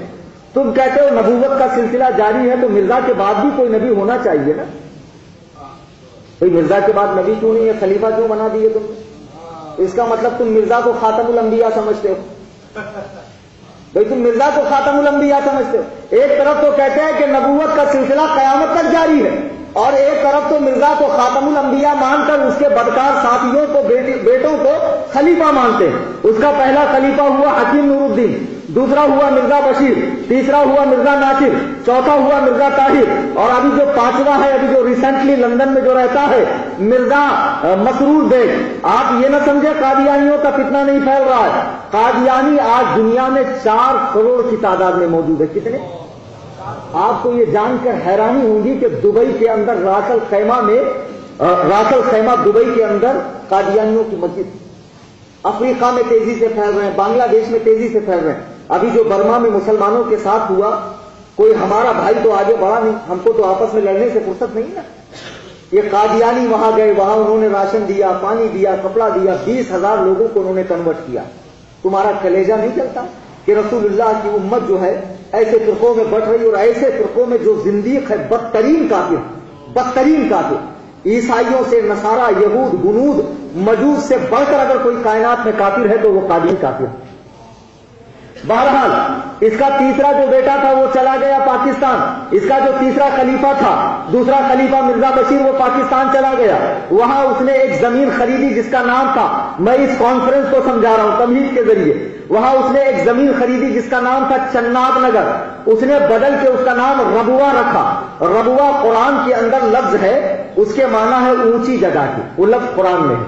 تم کہتے ہو نبوت کا سلسلہ جاری ہے تو مرزا کے بعد بھی کوئی نبی ہونا چاہیے نا؟ بھائی، مرزا کے بعد نبی کیوں نہیں ہے؟ خلیفہ کیوں بنا دیے تم؟ اس کا مطلب تم مرزا کو خاتم الانبیاء سمجھتے ہو۔ بھائی تم مرزا کو خاتم الانبیاء سمجھتے ہو۔ ایک طرف تو کہتے ہیں کہ نبوت کا سلسلہ قیامت تک جاری ہے اور ایک طرف تو مرزا کو خاتم الانبیاء مان کر اس کے بدکار ساتھیوں کو بیٹوں کو خلیفہ مانتے ہیں۔ اس کا پہلا خلیفہ ہوا حکیم نور الدین۔ دوسرا ہوا مرزا بشیر، تیسرا ہوا مرزا ناصر، چوتھا ہوا مرزا طاہر۔ اور ابھی جو پانچواں ہے، ابھی جو ریسنٹلی لندن میں جو رہتا ہے، مرزا مسرور بیگ۔ آپ یہ نہ سمجھے قادیانیوں کا کتنا نہیں پھیل رہا ہے۔ قادیانی آج دنیا میں چار کروڑ کی تعداد میں موجود ہے۔ کتنے؟ آپ کو یہ جان کر حیرانی ہوگی کہ دبئی کے اندر راسل خیمہ میں راسل خیمہ دبئی کے اندر قادیانیوں کی مسجد۔ افریقہ میں تیزی سے پھیل رہے ہیں، بنگلہ دیش میں تیزی سے پھیل رہے ہیں۔ ابھی جو برما میں مسلمانوں کے ساتھ ہوا، کوئی ہمارا بھائی تو آگے بڑھا نہیں، ہم کو تو آپس میں لڑنے سے فرصت نہیں نا۔ یہ قادیانی وہاں گئے، وہاں انہوں نے راشن دیا، پانی دیا، کپڑا دیا، بیس ہزار لوگوں کو انہوں نے کنورٹ کیا۔ تمہارا کلیجہ نہیں چلتا کہ رسول اللہ کی امت جو ہے، ایسے فرقوں میں بٹ رہی اور ایسے فرقوں میں جو زندگی ہے بدترین کافر بدترین کافر۔ عیسائیوں سے نصارہ، یہود گنود مجوس سے بڑھ کر اگر کوئی کائنات میں کافر ہے تو وہ قادی کافر۔ بہرحال، اس کا تیسرا جو بیٹا تھا وہ چلا گیا پاکستان۔ اس کا جو تیسرا خلیفہ تھا، دوسرا خلیفہ مرزا بشیر، وہ پاکستان چلا گیا۔ وہاں اس نے ایک زمین خریدی جس کا نام تھا، میں اس کانفرنس کو سمجھا رہا ہوں، تمہید کے ذریعے۔ وہاں اس نے ایک زمین خریدی جس کا نام تھا چناب نگر۔ اس نے بدل کے اس کا نام ربوا رکھا۔ ربوا قرآن کے اندر لفظ ہے، اس کے معنی ہے اونچی جگہ کی۔ وہ لفظ قرآن میں ہے۔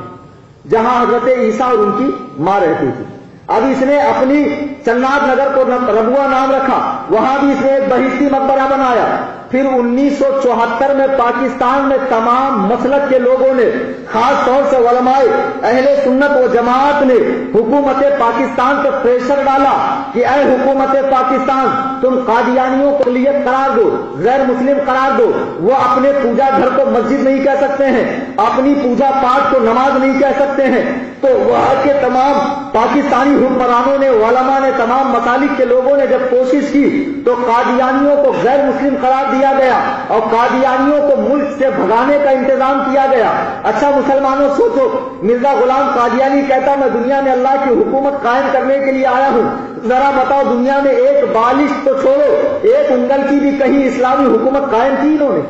جہاں حضرت عیسیٰ اور ان کی ماں رہتی تھی۔ اب اس نے اپنی چناد نگر کو ربوا نام رکھا۔ وہاں بھی اس نے ایک بہشتی مقبرہ بنایا۔ پھر انیس سو چوہتر میں پاکستان میں تمام مسلک کے لوگوں نے، خاص طور سے علماء، اہل سنت و جماعت نے حکومت پاکستان پر پریشر ڈالا کہ اے حکومت پاکستان، تم قادیانیوں کو لیت قرار دو، غیر مسلم قرار دو، وہ اپنے پوجا گھر کو مسجد نہیں کہہ سکتے ہیں، اپنی پوجا پاٹ کو نماز نہیں کہہ سکتے ہیں۔ تو وہاں کے تمام پاکستانی حکمرانوں نے، علماء نے، تمام مسالک کے لوگوں نے جب کوشش کی تو قادیانیوں کو غیر مسلم قرار دیا گیا اور قادیانیوں کو ملک سے بھگانے کا انتظام کیا گیا۔ اچھا مسلمانوں، سوچو، مرزا غلام قادیانی کہتا میں دنیا میں اللہ کی حکومت قائم کرنے کے لیے آیا ہوں۔ ذرا بتاؤ، دنیا میں ایک بالش تو چھوڑو، ایک انگل کی بھی کہیں اسلامی حکومت قائم کی انہوں نے؟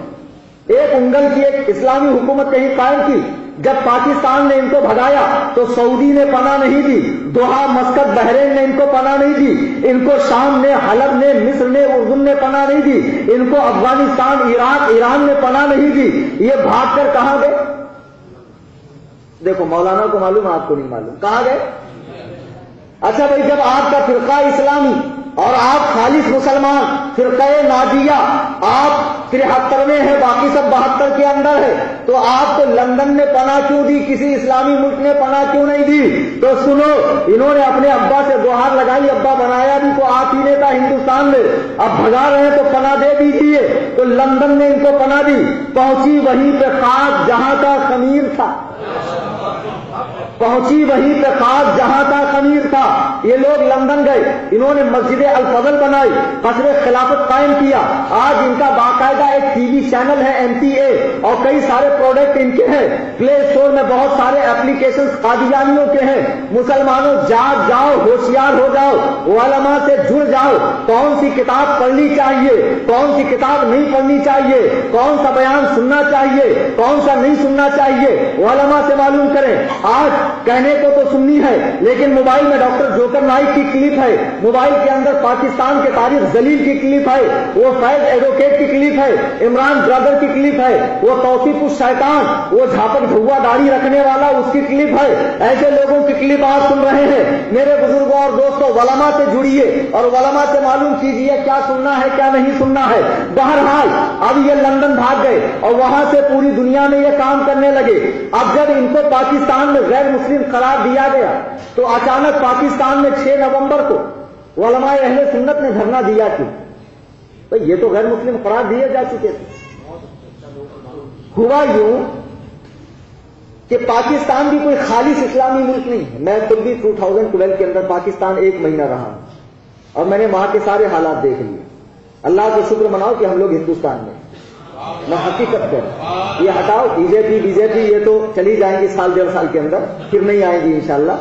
ایک انگل کی ایک اسلامی حکومت کہیں قائم کی؟ جب پاکستان نے ان کو بھگایا تو سعودی نے پناہ نہیں دی، دوہا مسکت بحرین نے ان کو پناہ نہیں دی، ان کو شام نے، حلب نے، مصر نے، اردن نے پناہ نہیں دی، ان کو افغانستان، عراق، ایران نے پناہ نہیں دی۔ یہ بھاگ کر کہاں گئے؟ دیکھو، مولانا کو معلوم، آپ کو نہیں معلوم، کہاں گئے؟ اچھا بھائی، جب آپ کا فرقہ اسلامی اور آپ خالص مسلمان، فرقہ ناجیہ، آپ ترہتر میں ہیں، باقی سب بہتر کے اندر ہے تو آپ کو لندن نے پناہ کیوں دی؟ کسی اسلامی ملک نے پناہ کیوں نہیں دی؟ تو سنو، انہوں نے اپنے ابا سے گوہار لگائی، ابا بنایا بھی تو آپ ہی نے تھا ہندوستان میں۔ اب بھگا رہے ہیں تو پناہ دے دیجیے تو لندن نے ان کو پناہ دی۔ پہنچی وہیں پہ خاص جہاں کا خمیر تھا۔ پہنچی وہیں پہ خاص جہاں کا خمیر تھا۔ یہ لوگ لندن گئے۔ انہوں نے مسجد الفضل بنائی قصر خلافت قائم کیا۔ آج ان کا باقاعدہ ایک ٹی وی چینل ہے، ایم پی اے۔ اور کئی سارے پروڈکٹ ان کے ہیں۔ پلے اسٹور میں بہت سارے اپلیکیشن قادیانیوں کے ہیں۔ مسلمانوں، جاگ جاؤ، ہوشیار ہو جاؤ، علماء سے جڑ جاؤ۔ کون سی کتاب پڑھنی چاہیے؟ کون سی کتاب نہیں پڑھنی چاہیے؟ کون سا بیان سننا چاہیے؟ کون سا نہیں سننا چاہیے؟ علماء سے معلوم کریں۔ آج کہنے کو تو سننی ہے، لیکن موبائل میں ڈاکٹر جوکر نائک کی کلپ ہے۔ موبائل کے اندر پاکستان کے تاریخ زلیل کی کلپ ہے۔ وہ فیض ایڈوکیٹ کی کلپ ہے، عمران برادر کی کلپ ہے۔ وہ توفیق الشیطان، وہ جھاپک دھوا داڑھی رکھنے والا اس کی کلپ ہے۔ ایسے لوگوں کی کلپ آپ سن رہے ہیں۔ میرے بزرگوں اور دوستوں ولما سے جڑیے اور ولما سے معلوم کیجیے کیا سننا ہے، کیا نہیں سننا ہے۔ بہرحال، اب یہ لندن بھاگ گئے اور وہاں سے پوری دنیا میں یہ کام کرنے لگے۔ اب جب ان کو پاکستان میں غیر مسلم قرار دیا گیا تو اچانک پاکستان میں چھ نومبر کو علماء اہل سنت نے دھرنا دیا کیوں یہ تو غیر مسلم قرار دیے جا چکے تھے۔ ہوا یوں کہ پاکستان بھی کوئی خالص اسلامی ملک نہیں ہے۔ میں خود بھی ٹو تھاؤزینڈ ٹویلو کے اندر پاکستان ایک مہینہ رہا ہوں اور میں نے وہاں کے سارے حالات دیکھ لیے۔ اللہ کا شکر مناؤ کہ ہم لوگ ہندوستان میں میں حقیقت کر یہ ہٹاؤ۔ بی جے پی بی جے پی یہ تو چلی جائیں گی سال ڈیڑھ سال کے اندر۔ پھر نہیں آئیں گی انشاءاللہ۔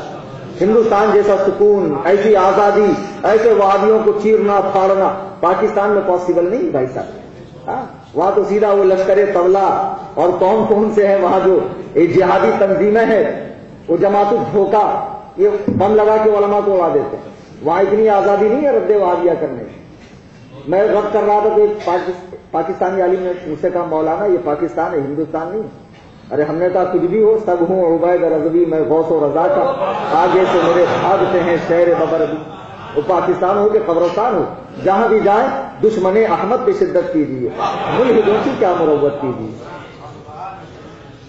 ہندوستان جیسا سکون، ایسی آزادی، ایسے وادیوں کو چیرنا، پھاڑنا پاکستان میں پاسبل نہیں بھائی صاحب۔ ہاں؟ وہاں تو سیدھا وہ لشکر طبلہ اور کون کون سے ہیں؟ وہاں جو جہادی تنظیمیں ہیں، وہ جماعت دھوکا یہ بم لگا کے علماء کو اڑا دیتے ہیں۔ وہاں اتنی آزادی نہیں ہے رد وادیا کرنے میں رد کر رہا تھا تو ایک پاکستانی عالم نے مجھ سے کہا، مولانا، یہ پاکستان ہے، ہندوستان نہیں۔ ارے، ہم نے کہا، کچھ بھی ہو، سب ہوں، عبید رضوی میں غوث و رضا کا۔ آگے سے میرے بھاگتے ہیں شہر ببر وہ پاکستان ہو کہ قبرستان ہو؟ جہاں بھی جائیں، دشمن احمد پہ شدت کیجیے۔ ملک کی کیا مروت کیجیے۔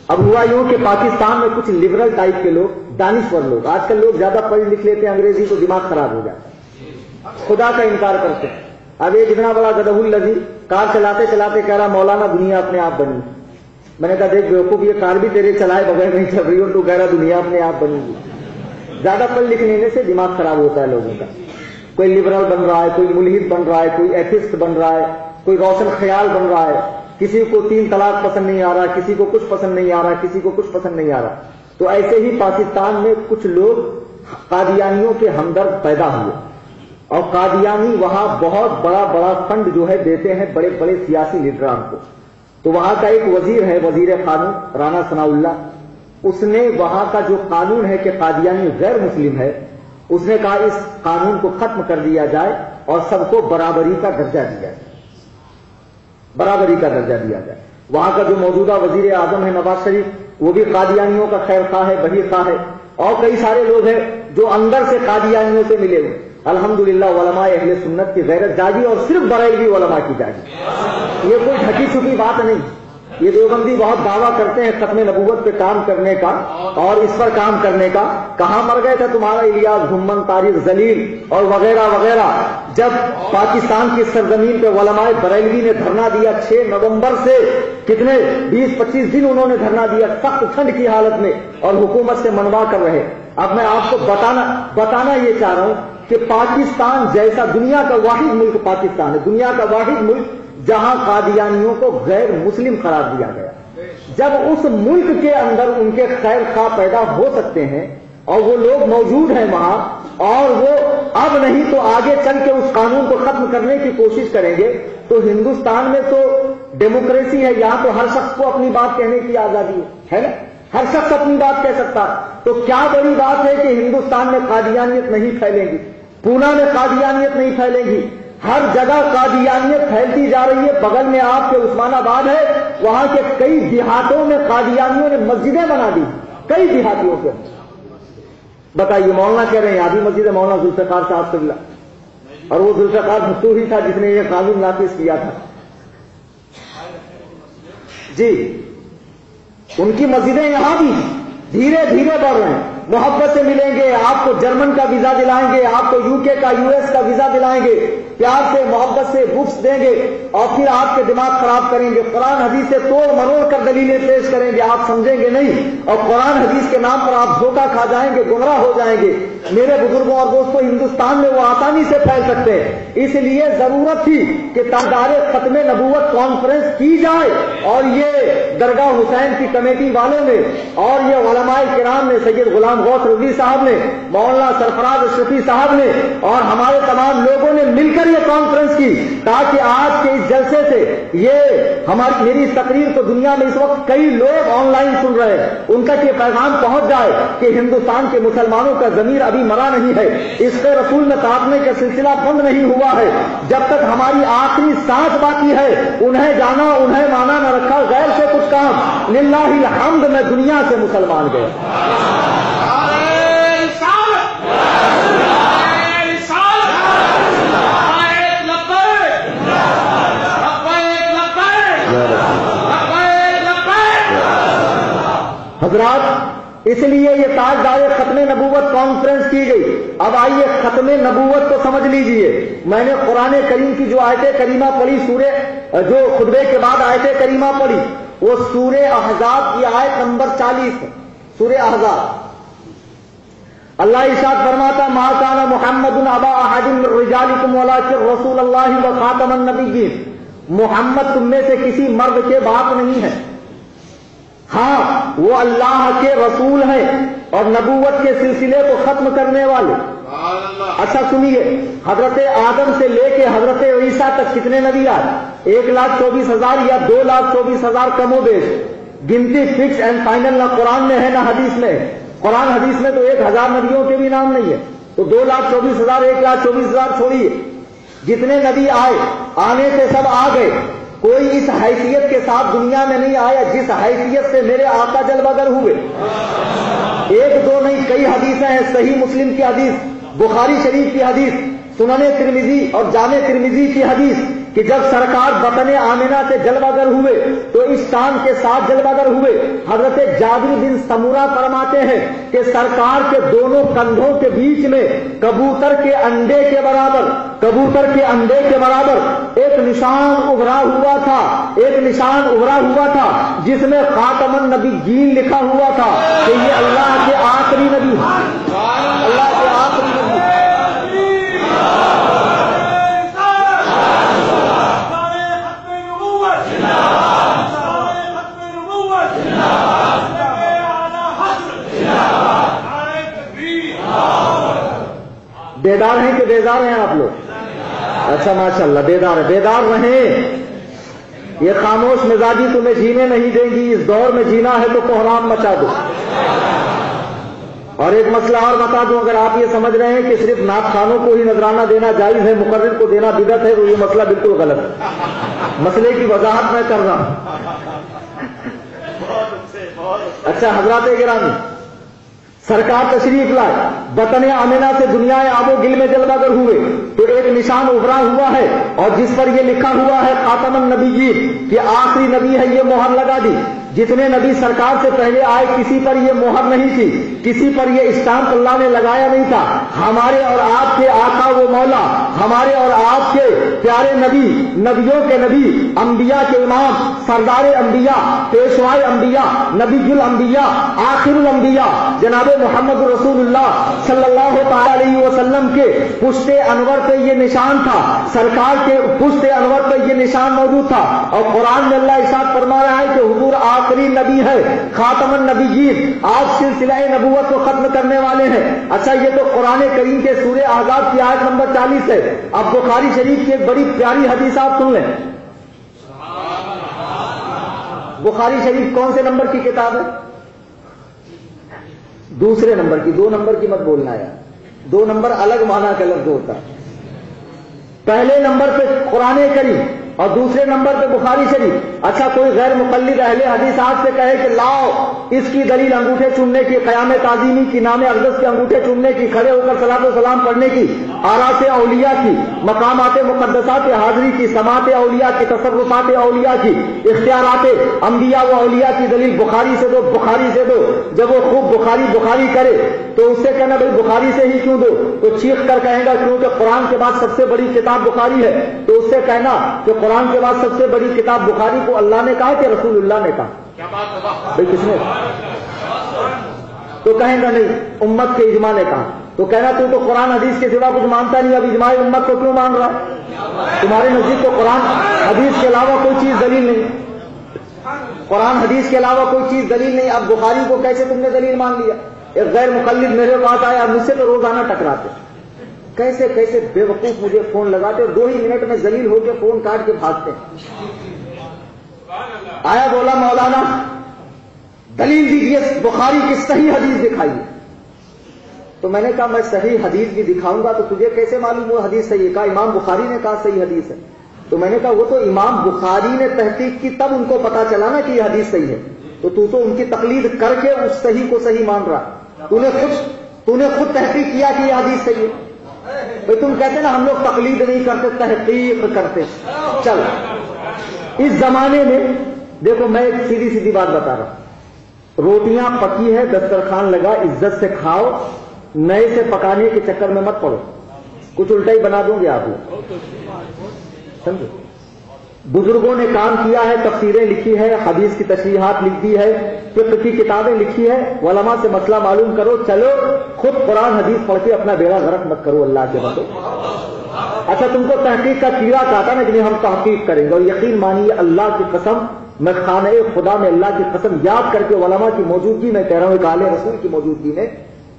اب ہوا یوں کہ پاکستان میں کچھ لبرل ٹائپ کے لوگ، دانشور لوگ، آج کل لوگ زیادہ پڑھ لکھ لیتے ہیں، انگریزی تو دماغ خراب ہو جاتا ہے۔ خدا کا انکار کرتے ہیں۔ اب ایک اتنا بڑا گدہ الزی کار چلاتے چلاتے کہہ رہا مولانا دنیا اپنے آپ بنی۔ میں نے کہا دیکھ بیوقوف، یہ کار بھی تیرے چلائے بغیر نہیں چل رہی ہو، تو کہہ رہا دنیا اپنے آپ بنی۔ گی زیادہ پڑھ لکھ لینے سے دماغ خراب ہوتا ہے لوگوں کا۔ کوئی لبرل بن رہا ہے، کوئی ملحد بن رہا ہے، کوئی ایتھسٹ بن رہا ہے، کوئی روشن خیال بن رہا ہے۔ کسی کو تین طلاق پسند نہیں آ رہا، کسی کو کچھ پسند نہیں آ رہا، کسی کو کچھ پسند نہیں آ رہا۔ تو ایسے ہی پاکستان میں کچھ لوگ قادیانیوں کے ہمدرد پیدا ہوئے۔ اور قادیانی وہاں بہت بڑا بڑا فنڈ جو ہے دیتے ہیں بڑے بڑے سیاسی لیڈران کو۔ تو وہاں کا ایک وزیر ہے، وزیر قانون، رانا ثناء اللہ اس نے وہاں کا جو قانون ہے کہ قادیانی غیر مسلم ہے، اس نے کہا اس قانون کو ختم کر دیا جائے اور سب کو برابری کا درجہ دیا جائے۔ برابری کا درجہ دیا جائے۔ وہاں کا جو موجودہ وزیر اعظم ہے نواز شریف، وہ بھی قادیانیوں کا خیر خواہ ہے بہی خواہ ہے۔ اور کئی سارے لوگ ہیں جو اندر سے قادیانیوں سے ملے ہوئے۔ الحمدللہ علماء اہل سنت کی غیرت جاگی اور صرف بریلوی علماء کی جاگی۔ یہ کوئی ڈھکی چھپی بات نہیں۔ یہ دیوبندی بہت دعویٰ کرتے ہیں ختم نبوت پہ کام کرنے کا اور اس پر کام کرنے کا۔ کہاں مر گئے تھا تمہارا الیاس، گھمن، تاریخ زلیل اور وغیرہ وغیرہ۔ جب پاکستان کی سرزمین پہ علماء بریلوی نے دھرنا دیا چھ نومبر سے، کتنے؟ بیس، پچیس دن انہوں نے دھرنا دیا، سخت ٹھنڈ کی حالت میں اور حکومت سے منوا کر رہے۔ اب میں آپ کو بتانا بتانا یہ چاہ رہا ہوں کہ پاکستان جیسا دنیا کا واحد ملک پاکستان ہے، دنیا کا واحد ملک جہاں قادیانیوں کو غیر مسلم قرار دیا گیا۔ جب اس ملک کے اندر ان کے خیر خواہ پیدا ہو سکتے ہیں اور وہ لوگ موجود ہیں وہاں اور وہ اب نہیں تو آگے چل کے اس قانون کو ختم کرنے کی کوشش کریں گے، تو ہندوستان میں تو ڈیموکریسی ہے، یہاں تو ہر شخص کو اپنی بات کہنے کی آزادی ہے نا؟ ہر شخص اپنی بات کہہ سکتا تو کیا بڑی بات ہے کہ ہندوستان میں قادیانیت نہیں پھیلیں گی؟ پونا میں قادیانیت نہیں پھیلیں گی۔ ہر جگہ قادیانیت پھیلتی جا رہی ہے۔ بغل میں آپ کے عثمان آباد ہے، وہاں کے کئی دیہاتوں میں قادیانیوں نے مسجدیں بنا دی۔ کئی دیہاتیوں کے۔ بتائیے، مولانا کہہ رہے ہیں، آدھی مسجد ہے مولانا ذوالفقار صاحب سے ملا۔ اور وہ ذوالفقار بھٹو ہی تھا جس نے یہ قانون نافذ کیا تھا۔ جی ان کی مسجدیں یہاں بھی دھیرے دھیرے بڑھ رہے ہیں۔ محبت سے ملیں گے، آپ کو جرمن کا ویزا دلائیں گے، آپ کو یو کے کا، یو ایس کا ویزا دلائیں گے، پیار سے، محبت سے بکس دیں گے اور پھر آپ کے دماغ خراب کریں گے۔ قرآن حدیث سے توڑ مروڑ کر دلیلیں پیش کریں گے، آپ سمجھیں گے نہیں۔ اور قرآن حدیث کے نام پر آپ دھوکہ کھا جائیں گے، گمراہ ہو جائیں گے۔ میرے بزرگوں اور دوستوں، ہندوستان میں وہ آسانی سے پھیل سکتے ہیں۔ اس لیے ضرورت تھی کہ تعداد ختم نبوت کانفرنس کی جائے۔ اور یہ درگاہ حسین کی کمیٹی والوں نے اور یہ علماء کرام نے سید غلام غوث رضی صاحب نے، مولانا سرفراز اشرفی صاحب نے اور ہمارے تمام لوگوں نے مل کر یہ کانفرنس کی تاکہ آج کے اس جلسے سے یہ ہماری، میری اس تقریر کو دنیا میں اس وقت کئی لوگ آن لائن سن رہے ہیں۔ ان تک یہ پیغام پہنچ جائے کہ ہندوستان کے مسلمانوں کا ضمیر ابھی مرا نہیں ہے۔ اس کے رسول میں کاٹنے کا سلسلہ بند نہیں ہوا ہے۔ جب تک ہماری آخری سانس باقی ہے، انہیں جانا، انہیں مانا نہ رکھا، غیر سے کچھ کام۔ للہ الحمد میں دنیا سے مسلمان گئے۔ حضرات، اس لیے یہ تاجدار ختم نبوت کانفرنس کی گئی۔ اب آئیے ختم نبوت کو سمجھ لیجیے۔ میں نے قرآن کریم کی جو آیت کریمہ پڑھی سورے جو خطبے کے بعد آیت کریمہ پڑھی، وہ سورہ احزاب کی آیت نمبر چالیس سورہ احزاب۔ اللہ اشاد فرماتا ماکانا محمد ابا احد رجالکم رسول اللہ و خاتم النبیین۔ محمد تم میں سے کسی مرد کے باپ نہیں ہے۔ ہاں وہ اللہ کے رسول ہیں اور نبوت کے سلسلے کو ختم کرنے والے۔ اچھا سنیے حضرت آدم سے لے کے حضرت عیسیٰ تک کتنے نبی آئے؟ ایک لاکھ چوبیس ہزار یا دو لاکھ چوبیس ہزار کم و بیش۔ گنتی فکس اینڈ فائنل نہ قرآن میں ہے نہ حدیث میں۔ قرآن حدیث میں تو ایک ہزار نبیوں کے بھی نام نہیں ہے، تو دو لاکھ چوبیس ہزار، ایک لاکھ چوبیس ہزار چھوڑیے جتنے نبی آئے، آنے سے سب آ گئے۔ کوئی اس حیثیت کے ساتھ دنیا میں نہیں آیا جس حیثیت سے میرے آقا جل بگر ہوئے۔ ایک دو نہیں، کئی حدیثیں ہیں، صحیح مسلم کی حدیث، بخاری شریف کی حدیث، سنن ترمیزی اور جامع ترمیزی کی حدیث۔ کہ جب سرکار بطن آمینہ سے جلوہ گر ہوئے تو اس شان کے ساتھ جلوہ گر ہوئے، حضرت جابر بن سمورا فرماتے ہیں کہ سرکار کے دونوں کندھوں کے بیچ میں کبوتر کے انڈے کے برابر، کبوتر کے انڈے کے برابر ایک نشان ابھرا ہوا تھا، ایک نشان ابھرا ہوا تھا، جس میں خاتم النبی جین لکھا ہوا تھا کہ یہ اللہ کے آخری نبی اللہ کے آخری نبی بیدار ہیں کہ بیدار ہیں آپ لوگ؟ اچھا ماشاء اللہ بیدار ہے بیدار رہیں۔ یہ خاموش مزاجی تمہیں جینے نہیں دیں گی اس دور میں جینا ہے تو کوحرام مچا دو۔ اور ایک مسئلہ اور بتا دوں اگر آپ یہ سمجھ رہے ہیں کہ صرف ناپ خانوں کو ہی نذرانہ دینا جائز ہے مقرر کو دینا بدت ہے تو یہ مسئلہ بالکل غلط ہے۔ مسئلے کی وضاحت میں کر رہا ہوں۔ اچھا حضرات گرامی سرکار تشریف لائے۔ وطن امینا سے دنیا آب و گل میں جلوہ گر ہوئے۔ تو ایک نشان ابھرا ہوا ہے اور جس پر یہ لکھا ہوا ہے خاتم النبی جی کہ آخری نبی ہے یہ مہر لگا دی۔ جتنے نبی سرکار سے پہلے آئے، کسی پر یہ مہر نہیں تھی، کسی پر یہ اسٹامپ اللہ نے لگایا نہیں تھا۔ ہمارے اور آپ کے آقا وہ مولا، ہمارے اور آپ کے پیارے نبی، نبیوں کے نبی، انبیاء کے امام، سردار انبیاء، پیشوائے انبیاء، نبی الانبیاء، آخر الانبیاء، جناب محمد رسول اللہ صلی اللہ تعالی علیہ وسلم کے پشت انور پہ یہ نشان تھا۔ سرکار کے پشت انور پہ یہ نشان موجود تھا۔ اور قرآن میں اللہ اشاد فرما رہا ہے کہ حضور آخری نبی ہے، خاتم النبی جیت آج سلسلہ نبوت کو ختم کرنے والے ہیں۔ اچھا یہ تو قرآن کریم کے سورہ آزاد کی آیت نمبر چالیس ہے۔ اب بخاری شریف کی ایک بڑی پیاری حدیث آپ سن لیں۔ بخاری شریف کون سے نمبر کی کتاب ہے؟ دوسرے نمبر کی، دو نمبر کی مت بولنا ہے دو نمبر الگ مانا کا لفظ ہوتا۔ پہلے نمبر پہ قرآن کریم۔ اور دوسرے نمبر پہ بخاری شریف۔ اچھا کوئی غیر مقلد اہل حدیث آپ سے کہے کہ لاؤ، اس کی دلیل انگوٹھے چننے کی، قیام تعظیمی کی، نام اقدس کے انگوٹھے چننے کی، کھڑے ہو کر سلاد و سلام پڑھنے کی آراس اولیاء کی، مقامات مقدسات حاضری کی، سماعت اولیاء کی، تصرفات اولیاء کی، اختیارات انبیاء و اولیاء کی دلیل بخاری سے دو، بخاری سے دو۔ جب وہ خوب بخاری بخاری کرے، تو اس سے کہنا بھائی بخاری سے ہی کیوں دو؟ تو چیخ کر کہے گا، کیونکہ قرآن کے بعد سب سے بڑی کتاب بخاری ہے۔ تو اس سے کہنا کہ قرآن کے بعد سب سے بڑی کتاب بخاری کو اللہ نے کہا کہ رسول اللہ نے کہا۔ بھائی کس نے؟ تو کہیں گا نہیں، امت کے اجماع نے کہا۔ تو کہنا تو تو قرآن حدیث کے سوا کچھ مانتا نہیں، اب اجماع امت کو کیوں مان رہا تمہارے نزدیک تو قرآن حدیث کے علاوہ کوئی چیز دلیل نہیں۔ قرآن حدیث کے علاوہ کوئی چیز دلیل نہیں۔ اب بخاری کو کیسے تم نے دلیل مان لیا؟ ایک غیر مقلد میرے پاس آیا، مجھ سے تو روزانہ ٹکراتے۔ کیسے کیسے بے وقوف مجھے فون لگاتے دو ہی منٹ میں زلیل ہو کے فون کاٹ کے بھاگتے آیا بولا مولانا؟ دلیل دیجیے بخاری کی صحیح حدیث دکھائیے۔ تو میں نے کہا، میں صحیح حدیث بھی دکھاؤں گا تو تجھے کیسے معلوم وہ حدیث صحیح ہے؟ کہا، امام بخاری نے کہا صحیح حدیث ہے۔ تو میں نے کہا، وہ تو امام بخاری نے تحقیق کی، تب ان کو پتا چلا نا کہ یہ حدیث صحیح ہے۔ تو تو تو ان کی تقلید کر کے اس صحیح کو صحیح مان رہا تو نے خود، تو نے خود تحقیق کیا کہ یہ حدیث صحیح ہے۔ بھائی تم کہتے نا ہم لوگ تقلید نہیں کرتے، تحقیق کرتے۔ چل اس زمانے میں، دیکھو میں ایک سیدھی سیدھی بات بتا رہا ہوں۔ روٹیاں پکی ہے دسترخوان لگا، عزت سے کھاؤ، نئے سے پکانے کے چکر میں مت پڑو۔ کچھ الٹا ہی بنا دوں گے آپ لوگ سمجھو بزرگوں نے کام کیا ہے، تفسیریں لکھی ہے حدیث کی تشریحات لکھ دی ہے فقہ کی کتابیں لکھی ہے علماء سے مسئلہ معلوم کرو، چلو خود قرآن، حدیث پڑھ کے اپنا بیڑا غرق مت کرو اللہ کے بندو اچھا تم کو تحقیق کا کیڑا چاہتا نا کہ ہم تحقیق کریں گے۔ اور یقین مانیے اللہ کی قسم، میں خانہ خدا میں اللہ کی قسم یاد کر کے علماء کی موجودگی میں کہہ رہا ہوں، ایک عالم رسول کی موجودگی میں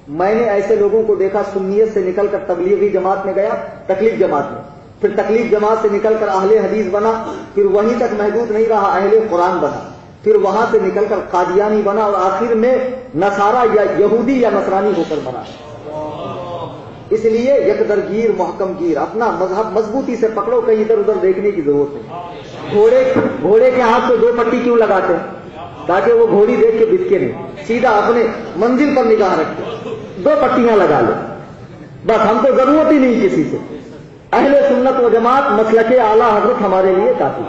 میں نے ایسے لوگوں کو دیکھا، سنیت سے نکل کر تبلیغی جماعت میں گیا، تکلیف جماعت میں۔ پھر تکلیف جماعت سے نکل کر اہل حدیث بنا، پھر وہیں تک محدود نہیں رہا، اہل قرآن بنا۔ پھر وہاں سے نکل کر قادیانی بنا اور آخر میں نصارہ یا یہودی یا نصرانی ہو کر بنا۔ اس لیے یک درگیر محکم گیر۔ اپنا مذہب مضبوطی سے پکڑو، کہیں ادھر ادھر دیکھنے کی ضرورت نہیں۔ گھوڑے گھوڑے کے ہاتھ سے دو پٹی کیوں لگاتے ہیں؟ تاکہ وہ گھوڑی دیکھ کے بچکے نہیں۔ سیدھا اپنے منزل پر نگاہ رکھتے دو پٹیاں لگا لو بس ہم کو ضرورت ہی نہیں کسی سے۔ اہل سنت و جماعت مسلک کے اعلیٰ حضرت ہمارے لیے کافی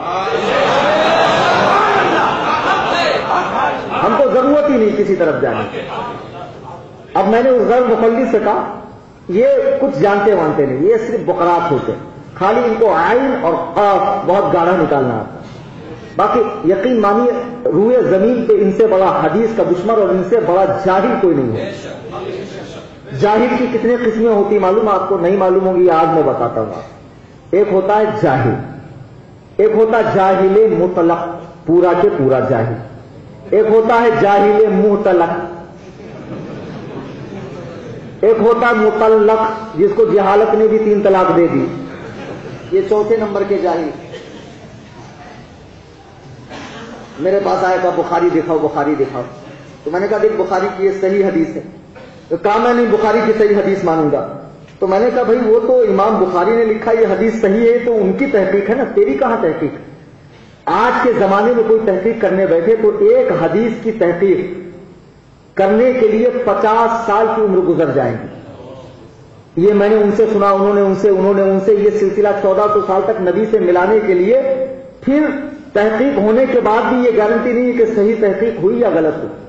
ہم کو ضرورت ہی نہیں کسی طرف جانے کی۔ اب میں نے اس غیر مخلص سے کہا، یہ کچھ جانتے وانتے نہیں، یہ صرف بقرات ہوتے خالی ان کو آئین اور قاف بہت گاڑا نکالنا آتا باقی یقین مانیے روئے زمین پہ ان سے بڑا حدیث کا دشمن اور ان سے بڑا جاہل کوئی نہیں ہے۔ جاہل کی کتنے قسمیں ہوتی معلوم آپ کو نہیں معلوم ہوگی آج میں بتاتا ہوں ایک ہوتا ہے جاہل۔ ایک ہوتا ہے جاہل مطلق، پورا کے پورا جاہل۔ ایک ہوتا ہے جاہل مطلق۔ ایک ہوتا ہے متعلق جس کو جہالت نے بھی تین طلاق دے دی۔ یہ چوتھے نمبر کے جاہل۔ میرے پاس آیا تھا، بخاری دکھاؤ بخاری دکھاؤ۔ تو میں نے کہا، دیکھ، بخاری کی یہ صحیح حدیث ہے۔ کہا میں نہیں، بخاری کی صحیح حدیث مانوں گا۔ تو میں نے کہا بھائی، وہ تو امام بخاری نے لکھا، یہ حدیث صحیح ہے، تو ان کی تحقیق ہے نا۔ تیری کہاں تحقیق؟ آج کے زمانے میں کوئی تحقیق کرنے بیٹھے تو ایک حدیث کی تحقیق کرنے کے لیے پچاس سال کی عمر گزر جائیں گی۔ یہ میں نے ان سے سنا، انہوں نے ان سے، انہوں نے ان سے یہ سلسلہ چودہ سو سال تک نبی سے ملانے کے لیے۔ پھر تحقیق ہونے کے بعد بھی یہ گارنٹی نہیں ہے کہ صحیح تحقیق ہوئی یا غلط ہوئی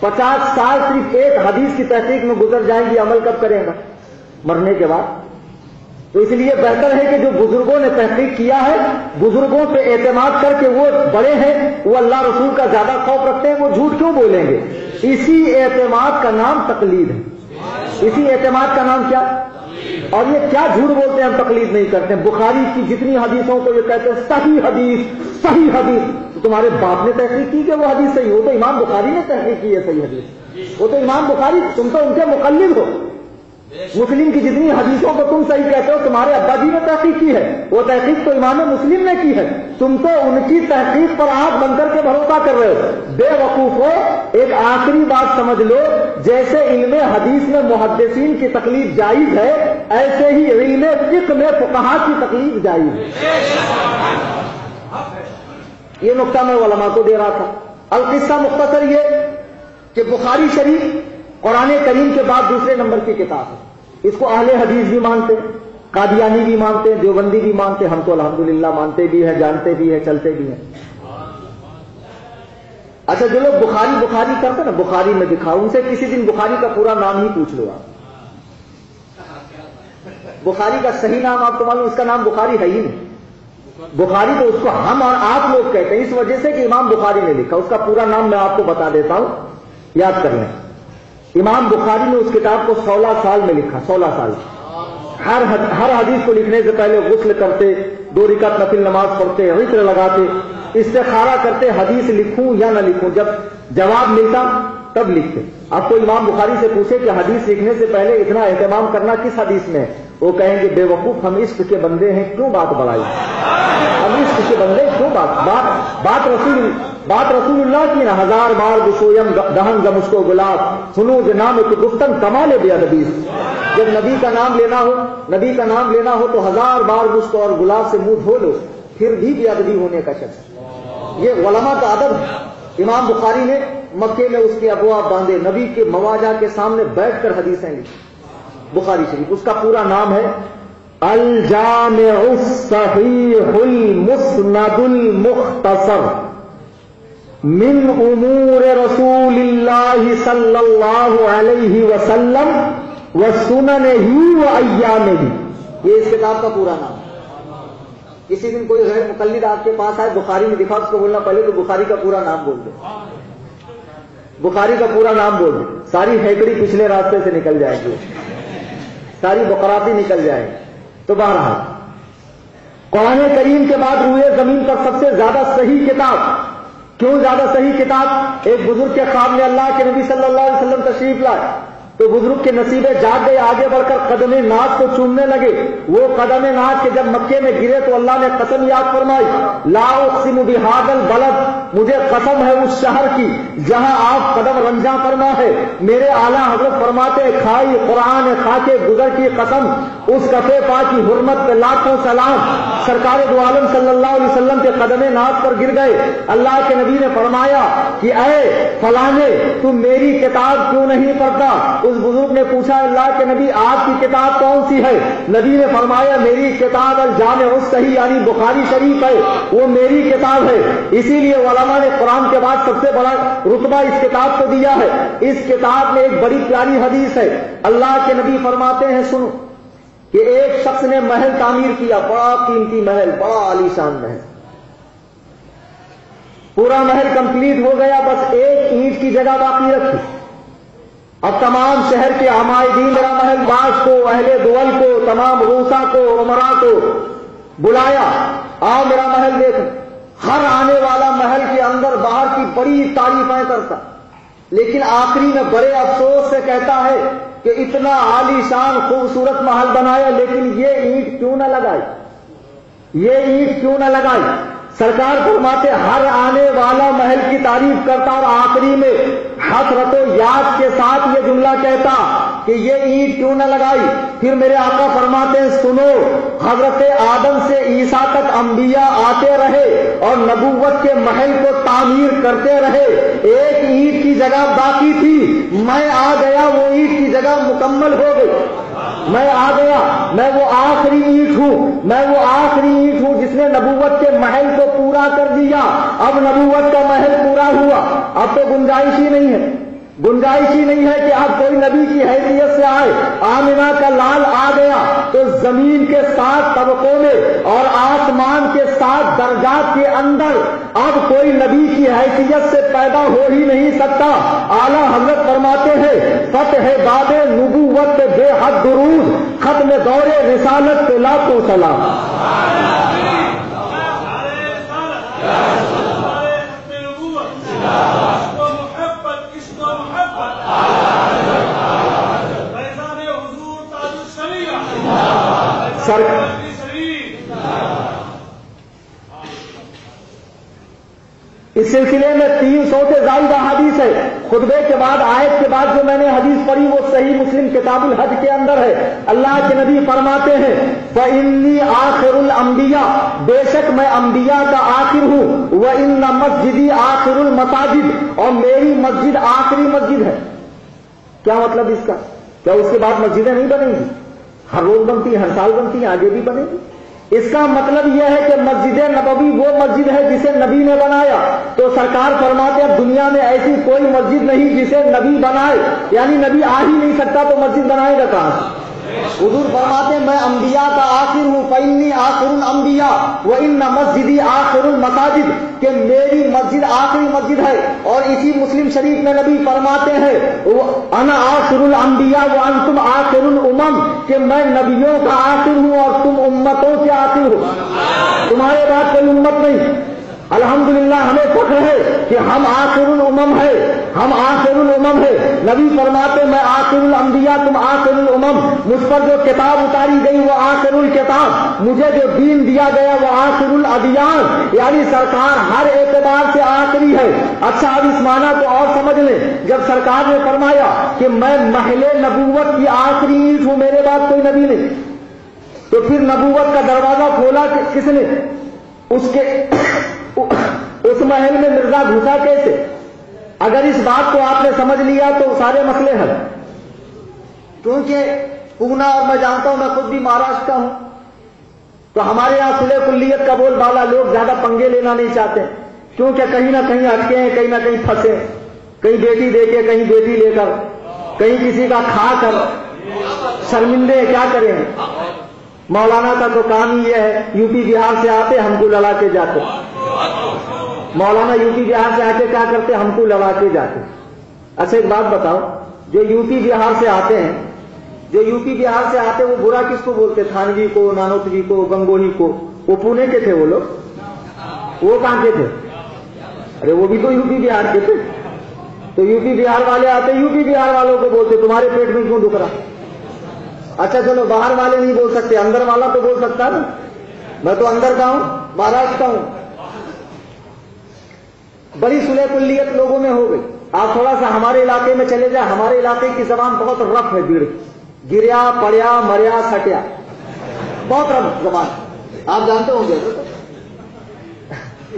پچاس سال صرف ایک حدیث کی تحقیق میں گزر جائیں گی، عمل کب کرے گا؟ مرنے کے بعد۔ تو اس لیے بہتر ہے کہ جو بزرگوں نے تحقیق کیا ہے، بزرگوں پہ اعتماد کر کے وہ بڑے ہیں، وہ اللہ رسول کا زیادہ خوف رکھتے ہیں، وہ جھوٹ کیوں بولیں گے؟ اسی اعتماد کا نام تقلید ہے۔ اسی اعتماد کا نام کیا؟ اور یہ کیا جھوٹ بولتے ہیں ہم تقلید نہیں کرتے بخاری کی جتنی حدیثوں کو یہ کہتے ہیں، صحیح حدیث صحیح حدیث، تو تمہارے باپ نے تحقیق کی کہ وہ حدیث صحیح ہو؟ تو امام بخاری نے تحقیق کی ہے صحیح حدیث۔ وہ تو امام بخاری، تم تو ان کے مقلد ہو۔ مسلم کی جتنی حدیثوں کو تم صحیح کہتے ہو، تمہارے ابا جی نے تحقیق کی ہے۔ وہ تحقیق تو امام مسلم نے کی ہے۔ تم تو ان کی تحقیق پر آنکھ بن کر کے بھروسہ کر رہے ہو۔ بے وقوف ہو، ایک آخری بات سمجھ لو، جیسے علم حدیث میں محدثین کی تکلیف جائز ہے ایسے ہی علم فقہ میں فقہا کی تکلیف جائز ہے۔ یہ نقطہ میں علماء کو دے رہا تھا۔ القصہ مختصر یہ کہ بخاری شریف قرآن کریم کے بعد دوسرے نمبر کی کتاب ہے۔ اس کو اہل حدیث بھی مانتے، قادیانی بھی مانتے ہیں دیوبندی بھی مانتے، ہم تو الحمدللہ مانتے بھی ہیں، جانتے بھی ہیں، چلتے بھی ہیں۔ اچھا جو لوگ بخاری بخاری کرتے نا، بخاری میں دکھا ان سے کسی دن بخاری کا پورا نام ہی پوچھ لو آپ۔ بخاری کا صحیح نام آپ کو معلوم اس کا نام بخاری ہے ہی نہیں۔ بخاری تو اس کو ہم اور آپ لوگ کہتے ہیں، اس وجہ سے کہ امام بخاری نے لکھا۔ اس کا پورا نام میں آپ کو بتا دیتا ہوں، یاد کر لیں۔ امام بخاری نے اس کتاب کو سولہ سال میں لکھا، سولہ سال۔ ہر ہر حدیث کو لکھنے سے پہلے غسل کرتے، دو رکعت نفل نماز پڑھتے، عطر لگاتے، استخارہ کرتے، حدیث لکھوں یا نہ لکھوں۔ جب جواب ملتا تب لکھتے آپ کو امام بخاری سے پوچھے کہ حدیث لکھنے سے پہلے اتنا اہتمام کرنا کس حدیث میں؟ ہے وہ کہیں گے بے وقوف ہم عشق کے بندے ہیں، کیوں بات بڑھائی؟ ہم عشق کے بندے کیوں بات؟ بات بات رسول بات رسول اللہ کی نا، ہزار بار گسویم دہن گم اس کو گلاب سنو جو نام ایک گفتن کمال بے ادبیز جب نبی کا نام لینا ہو، نبی کا نام لینا ہو تو ہزار بار گسکو اور گلاب سے منہ دھو لو، پھر بھی بے ادبی ہونے کا شخص یہ علماء کا ادب امام بخاری نے مکے میں اس کے ابواب باندھے نبی کے مواجہ کے سامنے بیٹھ کر حدیثیں لکھی۔ بخاری شریف، اس کا پورا نام ہے الجامع الصحیح المسند المختصر من امور رسول اللہ صلی اللہ علیہ وسلم و سنن ہی و ایام ہی یہ اس کتاب کا پورا نام کسی دن کوئی غیر مقلد آپ کے پاس آئے، بخاری میں دکھا اس کو بولنا، پہلے تو بخاری کا پورا نام بول دے۔ بخاری کا پورا نام بول دیں۔ ساری ہیکڑی پچھلے راستے سے نکل جائے گی۔ ساری بقراتی نکل جائے تو بہرحال، قرآن کریم کے بعد روئے زمین پر سب سے زیادہ صحیح کتاب، کیوں زیادہ صحیح کتاب؟ ایک بزرگ کے خواب میں اللہ کے نبی صلی اللہ علیہ وسلم تشریف لائے۔ تو بزرگ کے نصیبے جاگ گئے، آگے بڑھ کر قدم ناز کو چومنے لگے۔ وہ قدم ناز کے جب مکے میں گرے تو اللہ نے قسم یاد فرمائی، لا اقسم بهذا البلد، مجھے قسم ہے اس شہر کی جہاں آپ قدم رنجا فرما ہے۔ میرے اعلیٰ حضرت فرماتے کھائی قرآن خاکے گزر کی قسم، اس کفے پا کی حرمت پہ لاکھوں سلام۔ سرکار دو عالم صلی اللہ علیہ وسلم کے قدم ناز پر گر گئے۔ اللہ کے نبی نے فرمایا کہ اے فلانے، تم میری کتاب کیوں نہیں پڑھتا؟ اس بزرگ نے پوچھا، اللہ کے نبی، آپ کی کتاب کون سی ہے؟ نبی نے فرمایا، میری کتاب الجامع صحیح یعنی بخاری شریف ہے، وہ میری کتاب ہے۔ اسی لیے علماء نے قرآن کے بعد سب سے بڑا رتبہ اس کتاب کو دیا ہے۔ اس کتاب میں ایک بڑی پیاری حدیث ہے۔ اللہ کے نبی فرماتے ہیں، سنو، کہ ایک شخص نے محل تعمیر کیا، بڑا قیمتی محل، بڑا عالیشان محل۔ پورا محل کمپلیٹ ہو گیا، بس ایک اینٹ کی جگہ باقی رکھی۔ اب تمام شہر کے عمائدین میرا محل باز کو، اہل دول کو، تمام روسا کو، عمرا کو بلایا۔ آؤ میرا محل دیکھ ہر آنے والا محل کے اندر باہر کی بڑی تعریفیں کرتا۔ لیکن آخری میں بڑے افسوس سے کہتا ہے کہ اتنا عالی شان خوبصورت محل بنایا، لیکن یہ اینٹ کیوں نہ لگائی؟ یہ اینٹ کیوں نہ لگائی؟ سرکار فرماتے ہر آنے والا محل کی تعریف کرتا اور آخری میں حسرت و یاد کے ساتھ یہ جملہ کہتا کہ یہ اینٹ کیوں نہ لگائی؟ پھر میرے آقا فرماتے ہیں، سنو، حضرت آدم سے عیسیٰ تک انبیاء آتے رہے اور نبوت کے محل کو تعمیر کرتے رہے۔ ایک اینٹ کی جگہ باقی تھی، میں آ گیا، وہ اینٹ کی جگہ مکمل ہو گئی۔ میں آ گیا، میں وہ آخری اینٹ ہوں، میں وہ آخری اینٹ ہوں جس نے نبوت کے محل کو پورا کر دیا۔ اب نبوت کا محل پورا ہوا، اب تو گنجائش ہی نہیں ہے۔ گنجائش ہی نہیں ہے کہ اب کوئی نبی کی حیثیت سے آئے آمنا کا لال آ گیا تو زمین کے ساتھ طبقوں میں اور آسمان کے ساتھ درجات کے اندر اب کوئی نبی کی حیثیت سے پیدا ہو ہی نہیں سکتا اعلیٰ حضرت فرماتے ہیں فتح باد نبوت بے حد درود ختم دور رسالت پہ لاکھوں سلام سر۔ اس سلسلے میں تین سو سے زائدہ حدیث ہے خطبے کے بعد، آیت کے بعد جو میں نے حدیث پڑھی، وہ صحیح مسلم کتاب الحج کے اندر ہے۔ اللہ کے نبی فرماتے ہیں، فَإِنِّي آخر الانبیاء بے شک میں انبیاء کا آخر ہوں۔ وہ ان مسجدی آخر المساجد۔ اور میری مسجد آخری مسجد ہے۔ کیا مطلب اس کا؟ کیا اس کے بعد مسجدیں نہیں بنیں گی؟ ہر روز بنتی ہر سال بنتی آگے بھی بنے گی۔ اس کا مطلب یہ ہے کہ مسجد نبوی وہ مسجد ہے جسے نبی نے بنایا۔ تو سرکار فرماتے ہیں، دنیا میں ایسی کوئی مسجد نہیں جسے نبی بنائے۔ یعنی نبی آ ہی نہیں سکتا تو مسجد بنائے گا کہاں سے؟ حضور فرماتے ہیں، میں انبیاء کا آخر ہوں فینی آخر الانبیاء وہ ان مسجدی آخر المساجد، کہ میری مسجد آخری مسجد ہے۔ اور اسی مسلم شریف میں نبی فرماتے ہیں انا آخر الانبیاء وہ ان تم آخر الامم، کہ میں نبیوں کا آخر ہوں اور تم امتوں کے آخر ہو۔ تمہارے بعد کوئی امت نہیں۔ الحمدللہ ہمیں فخر ہے کہ ہم آخر الامم ہے ہم آخر الامم ہے نبی فرماتے، میں آخر الانبیاء، تم آخر الامم۔ مجھ پر جو کتاب اتاری گئی، وہ آخر الکتاب۔ مجھے جو دین دیا گیا، وہ آخر الادیان۔ یعنی سرکار ہر اعتبار سے آخری ہے۔ اچھا اب اس معنی کو اور سمجھ لیں۔ جب سرکار نے فرمایا کہ میں محل نبوت کی آخری اینٹ ہوں، میرے بعد کوئی نبی نہیں۔ تو پھر نبوت کا دروازہ کھولا کس نے؟ اس کے اس محل میں مرزا گھسا کیسے؟ اگر اس بات کو آپ نے سمجھ لیا تو سارے مسئلے حل۔ کیونکہ پونا اور میں جانتا ہوں میں خود بھی مہاراشٹر کا ہوں، تو ہمارے یہاں سلح کلیت کا بول بالا لوگ زیادہ پنگے لینا نہیں چاہتے۔ کیونکہ کہیں نہ کہیں اٹکے ہیں، کہیں نہ کہیں پھنسے کہیں بیٹی دے کے، کہیں بیٹی لے کر۔ کہیں کسی کا کھا کر۔ شرمندے کیا کریں؟ مولانا کا تو کام ہی یہ ہے، یو پی بہار سے آتے، ہم کو لڑا کے جاتے۔ مولانا یو پی بہار سے آ کے کیا کرتے ہم کو لڑا کے جاتے اچھا ایک بات بتاؤ جو یو پی بہار سے آتے ہیں، جو یو پی بہار سے آتے وہ برا کس کو بولتے تھانوی کو، نانوتوی کو، گنگوہی کو۔ وہ پونے کے تھے وہ لوگ؟ وہ کہاں کے تھے؟ ارے، وہ بھی تو یو پی بہار کے تھے۔ تو یو پی بہار والے آتے یو پی بہار والوں کو بولتے تمہارے پیٹ میں کیوں دکھ رہا اچھا چلو، باہر والے نہیں بول سکتے، اندر والا تو بول سکتا نا۔ میں تو اندر کا ہوں، مہاراشٹر کا ہوں۔ بڑی سلح کلیت لوگوں میں ہو گئی۔ آپ تھوڑا سا ہمارے علاقے میں چلے جائیں، ہمارے علاقے کی زبان بہت رف ہے بیڑ گریا، پڑیا، مریا، سٹیا۔ بہت رف زبان۔ آپ جانتے ہوں گے۔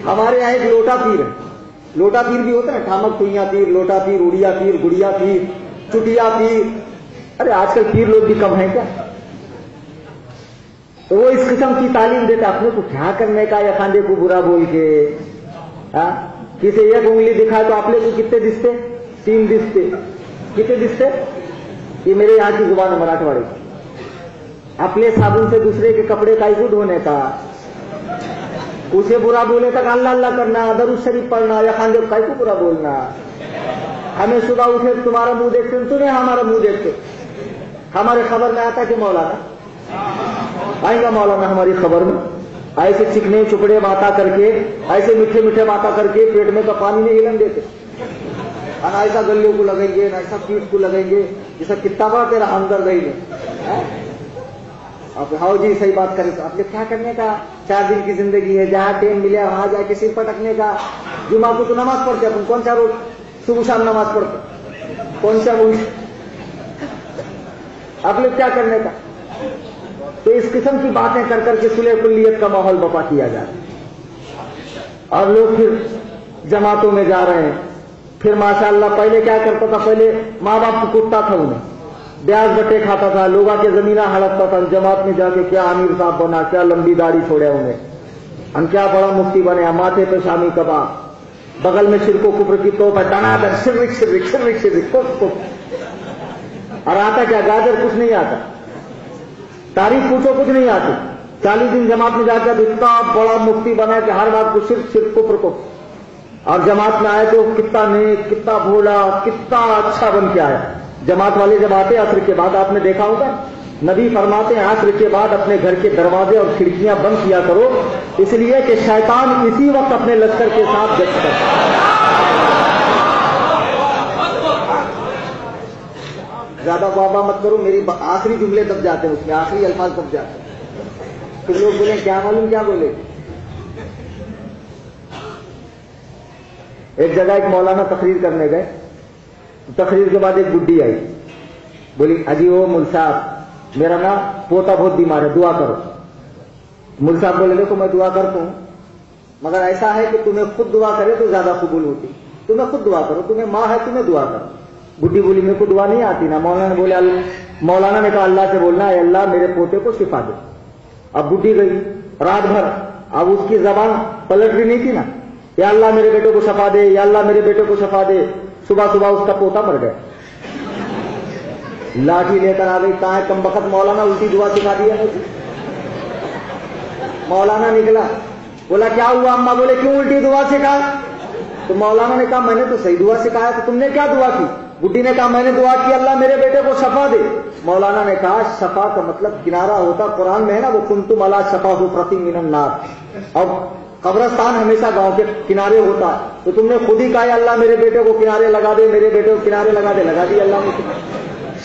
ہمارے یہاں ایک لوٹا پیر ہے۔ لوٹا پیر بھی ہوتا ہے ٹھامک ٹوئیاں پیر، لوٹا پیر اڑیا پیر، گڑیا پیر، چٹیا پیر۔ ارے، آج کل پیر لوگ بھی کم ہیں کیا؟ تو وہ اس قسم کی تعلیم دیتے اپنے کو کیا کرنے کا یا کھاندے کو برا بول کے؟ ہاں؟ کسی ایک انگلی دکھائے تو اپنے کو کتنے دستے؟ تین دستے۔ کتنے دستے؟ یہ میرے یہاں کی زبان ہے مراٹھواڑے اپنے صابن سے دوسرے کے کپڑے کا ہی دھونے کا۔ اسے برا بولے تک اللہ اللہ کرنا درود شریف پڑھنا یا خاندے کا کو برا بولنا۔ ہمیں صبح اٹھے تمہارا منہ دیکھتے تمہیں ہمارا منہ دیکھتے ہمارے خبر میں آتا کہ مولانا آئیں گا مولانا ہماری خبر میں۔ ایسے چکنے چپڑے باتا کر کے، ایسے میٹھے میٹھے باتا کر کے پیٹ میں تو پانی نہیں ہلن دیتے۔ اور ایسا گلے کو لگیں گے، ایسا پیٹ کو لگیں گے جیسا کتنا بڑا تیرا ہمدر رہی گے ہاں؟ آپ ہاؤ ہاں جی صحیح بات کریں تو آپ نے کیا کرنے کا؟ چار دن کی زندگی ہے، جہاں ٹرین ملے، وہاں جا کے سر پٹکنے کا۔ جمعہ کو تو نماز پڑھتے اپن کون سا روز؟ صبح شام نماز پڑھتے کون سا روز؟ آپ لوگ کیا کرنے کا؟ تو اس قسم کی باتیں کر کر کے سلح کلیت کا ماحول بپا کیا جائے۔ اور لوگ پھر جماعتوں میں جا رہے ہیں۔ پھر ماشاءاللہ پہلے کیا کرتا تھا؟ پہلے ماں باپ کو کٹتا تھا انہیں۔ بیاج بٹے کھاتا تھا، لوگوں کے زمینہ ہڑپتا تھا۔ جماعت میں جا کے کیا امیر صاحب بنا، کیا لمبی داڑھی چھوڑے انہیں۔ ہم کیا بڑا مفتی بنے ماتھے پہ شامی کبا بغل میں شرکو کفر کی تو ڈنا در، شرک شرک شرک شرک اور آتا کیا؟ گاجر کچھ نہیں آتا۔ تاریخ پوچھو، کچھ نہیں آتی۔ چالیس دن جماعت میں جا کر اتنا بڑا مفتی بنا کہ ہر بات کو صرف صرف کفر کو۔ اور جماعت میں آئے تو کتنا نیک، کتنا بھولا، کتنا اچھا بن کے آیا۔ جماعت والے جب آتے، عصر کے بعد آپ نے دیکھا ہوگا۔ نبی فرماتے ہیں، عصر کے بعد اپنے گھر کے دروازے اور کھڑکیاں بند کیا کرو۔ اس لیے کہ شیطان اسی وقت اپنے لشکر کے ساتھ جب کرتا زیادہ بابا مت کرو، میری آخری جملے دب جاتے ہیں اس میں، آخری الفاظ دب جاتے ہیں۔ پھر لوگ بولے کیا معلوم، کیا بولے؟ ایک جگہ ایک مولانا تقریر کرنے گئے۔ تقریر کے بعد ایک بڈی آئی۔ بولی اجی وہ مل صاحب، میرا نا پوتا بہت بیمار ہے، دعا کرو۔ مل صاحب بولے، دیکھو، میں دعا کرتا ہوں، مگر ایسا ہے کہ تمہیں خود دعا کرے تو زیادہ قبول ہوتی۔ تمہیں خود دعا کرو، تمہیں ماں ہے، تمہیں دعا کرو۔ بڈی بولی میرے کو دعا نہیں آتی نا مولانا نے بولے، مولانا نے کہا اللہ سے بولنا ہے، اللہ میرے پوتے کو شفا دے۔ اب بڈی گئی، رات بھر۔ اب اس کی زبان پلٹ بھی نہیں تھی نا۔ یا اللہ میرے بیٹے کو شفا دے، یا اللہ میرے بیٹے کو شفا دے۔ صبح صبح اس کا پوتا مر گیا۔ لاٹھی لے کر آ گئی کہاں کم بخت مولانا الٹی دعا سکھا دیا مولانا نکلا۔ بولا، کیا ہوا اما بولے، کیوں الٹی دعا سکھا؟ تو مولانا نے کہا، میں نے تو صحیح دعا سکھایا، تو تم نے کیا دعا کی؟ بڈی نے کہا، میں نے دعا کی، اللہ میرے بیٹے کو شفا دے۔ مولانا نے کہا، شفا کا مطلب کنارہ ہوتا، قرآن میں ہے نا، وہ کن تم اللہ شفا ہو پرتی مین النار۔ اور قبرستان ہمیشہ گاؤں کے کنارے ہوتا ہے۔ تو تم نے خود ہی کہا اللہ میرے بیٹے کو کنارے لگا دے، میرے بیٹے کو کنارے لگا دے۔ لگا دی اللہ نے۔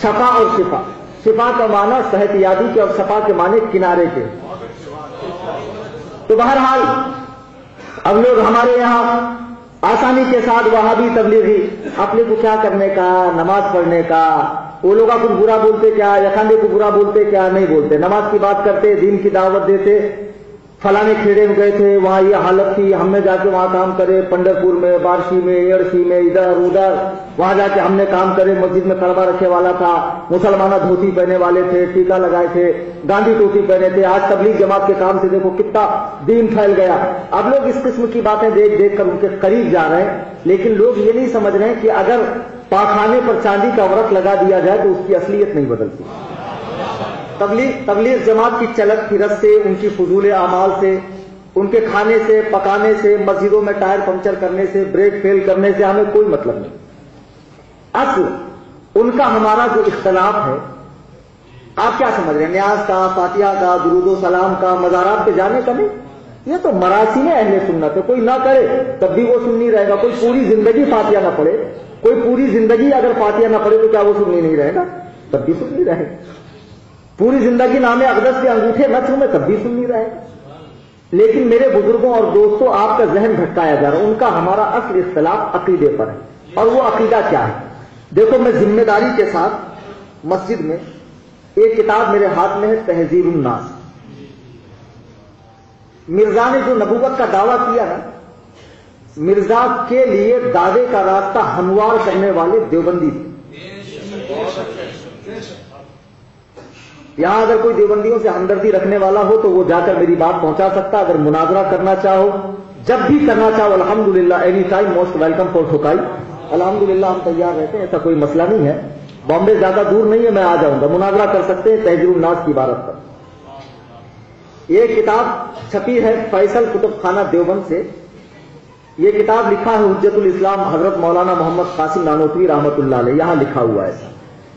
شفا اور شفا۔ شفا کا معنی صحت یادی کے اور شفا کے معنی کنارے کے۔ تو بہرحال، اب لوگ ہمارے یہاں آسانی کے ساتھ وہاں بھی تبلیغی، اپنے کو کیا کرنے کا، نماز پڑھنے کا، وہ لوگ کچھ برا بولتے کیا یخاندے کو برا بولتے کیا، نہیں بولتے۔ نماز کی بات کرتے، دین کی دعوت دیتے۔ فلانے کھیڑے میں گئے تھے، وہاں یہ حالت تھی، ہم نے جا کے وہاں کام کرے، پنڈرپور میں، بارشی میں، ایڑسی میں، ادھر ادھر، وہاں جا کے ہم نے کام کرے، مسجد میں کڑوا رکھے والا تھا، مسلمانہ دھوتی پہنے والے تھے ٹیکا لگائے تھے، گاندھی ٹوٹی پہنے تھے، آج تبلیغ جماعت کے کام سے دیکھو کتنا دین پھیل گیا۔ اب لوگ اس قسم کی باتیں دیکھ دیکھ کر ان کے قریب جا رہے ہیں، لیکن لوگ یہ نہیں سمجھ رہے ہیں کہ اگر پاخانے پر چاندی کا ورق لگا دیا جائے تو اس کی اصلیت نہیں بدلتی۔ تبلیغ تبلیغ جماعت کی چلک پھرت سے، ان کی فضول اعمال سے، ان کے کھانے سے، پکانے سے، مسجدوں میں ٹائر پنکچر کرنے سے، بریک فیل کرنے سے ہمیں کوئی مطلب نہیں۔ اصل ان کا ہمارا جو اختلاف ہے، آپ کیا سمجھ رہے ہیں؟ نیاز کا، فاتحہ کا، درود و سلام کا، مزارات پہ جانے کا نہیں۔ یہ تو مراسی میں اہل سنت ہے، کوئی نہ کرے تب بھی وہ سننی رہے گا، کوئی پوری زندگی فاتحہ نہ پڑے کوئی پوری زندگی اگر فاتحہ نہ پڑے تو کیا وہ سننی نہیں رہے گا؟ تب بھی سننی رہے گا۔ پوری زندگی نام اقدس کے انگوٹھے نہ چھو میں تب بھی سننی رہے۔ لیکن میرے بزرگوں اور دوستوں، آپ کا ذہن بھٹکایا جا رہا ان کا ہمارا اصل اختلاف عقیدے پر ہے۔ اور وہ عقیدہ کیا ہے؟ دیکھو، میں ذمہ داری کے ساتھ مسجد میں ایک کتاب میرے ہاتھ میں ہے، تہذیب الناس۔ مرزا نے جو نبوت کا دعویٰ کیا نا مرزا کے لیے دعوے کا راستہ ہموار کرنے والے دیوبندی تھے۔ یہاں اگر کوئی دیوبندیوں سے ہمدردی رکھنے والا ہو تو وہ جا کر میری بات پہنچا سکتا اگر مناظرہ کرنا چاہو۔ جب بھی کرنا چاہو الحمد للہ any time most welcome for ٹھوکائی الحمد للہ ہم تیار رہتے ہیں، ایسا کوئی مسئلہ نہیں ہے۔ بامبے زیادہ دور نہیں ہے، میں آ جاؤں گا۔ مناظرہ کر سکتے ہیں تہذیب الناس کی عبارت پر۔ یہ کتاب چھپی ہے فیصل کتب خانہ دیوبند سے۔ یہ کتاب لکھا ہے حجت الاسلام حضرت مولانا محمد قاسم نانوتوی رحمت اللہ علیہ، یہاں لکھا ہوا ہے۔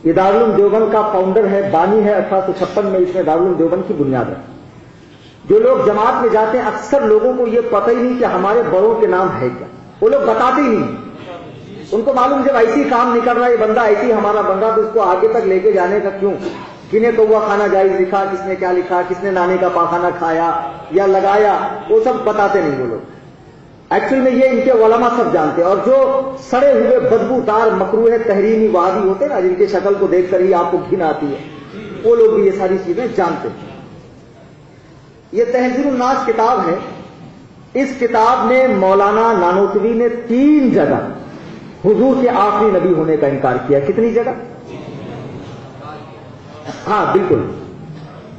یہ دارالعلوم دیوبند کا فاؤنڈر ہے، بانی ہے، اٹھارہ سو چھپن میں اس میں دارالعلوم دیوبند کی بنیاد ہے جو لوگ جماعت میں جاتے ہیں، اکثر لوگوں کو یہ پتہ ہی نہیں کہ ہمارے بڑوں کے نام ہے کیا۔ وہ لوگ بتاتے ہی نہیں۔ ان کو معلوم جب ایسی کام نہیں کر رہا یہ بندہ ایسی ہمارا بندہ تو اس کو آگے تک لے کے جانے کا کیوں؟ کنہیں کوا کھانا جائز لکھا کس نے کیا لکھا، کس نے نانے کا پاخانہ کھایا یا لگایا؟ وہ سب بتاتے نہیں وہ لوگ۔ ایکچوئل میں یہ ان کے علماء سب جانتے ہیں اور جو سڑے ہوئے بدبو دار مکروح تحریمی وادی ہوتے نا، جن کی شکل کو دیکھ کر ہی آپ کو گھن آتی ہے، وہ لوگ بھی یہ ساری چیزیں جانتے ہیں۔ یہ تحزیر الناس کتاب ہے۔ اس کتاب میں مولانا نانوتوی نے تین جگہ حضور کے آخری نبی ہونے کا انکار کیا۔ کتنی جگہ؟ ہاں بالکل۔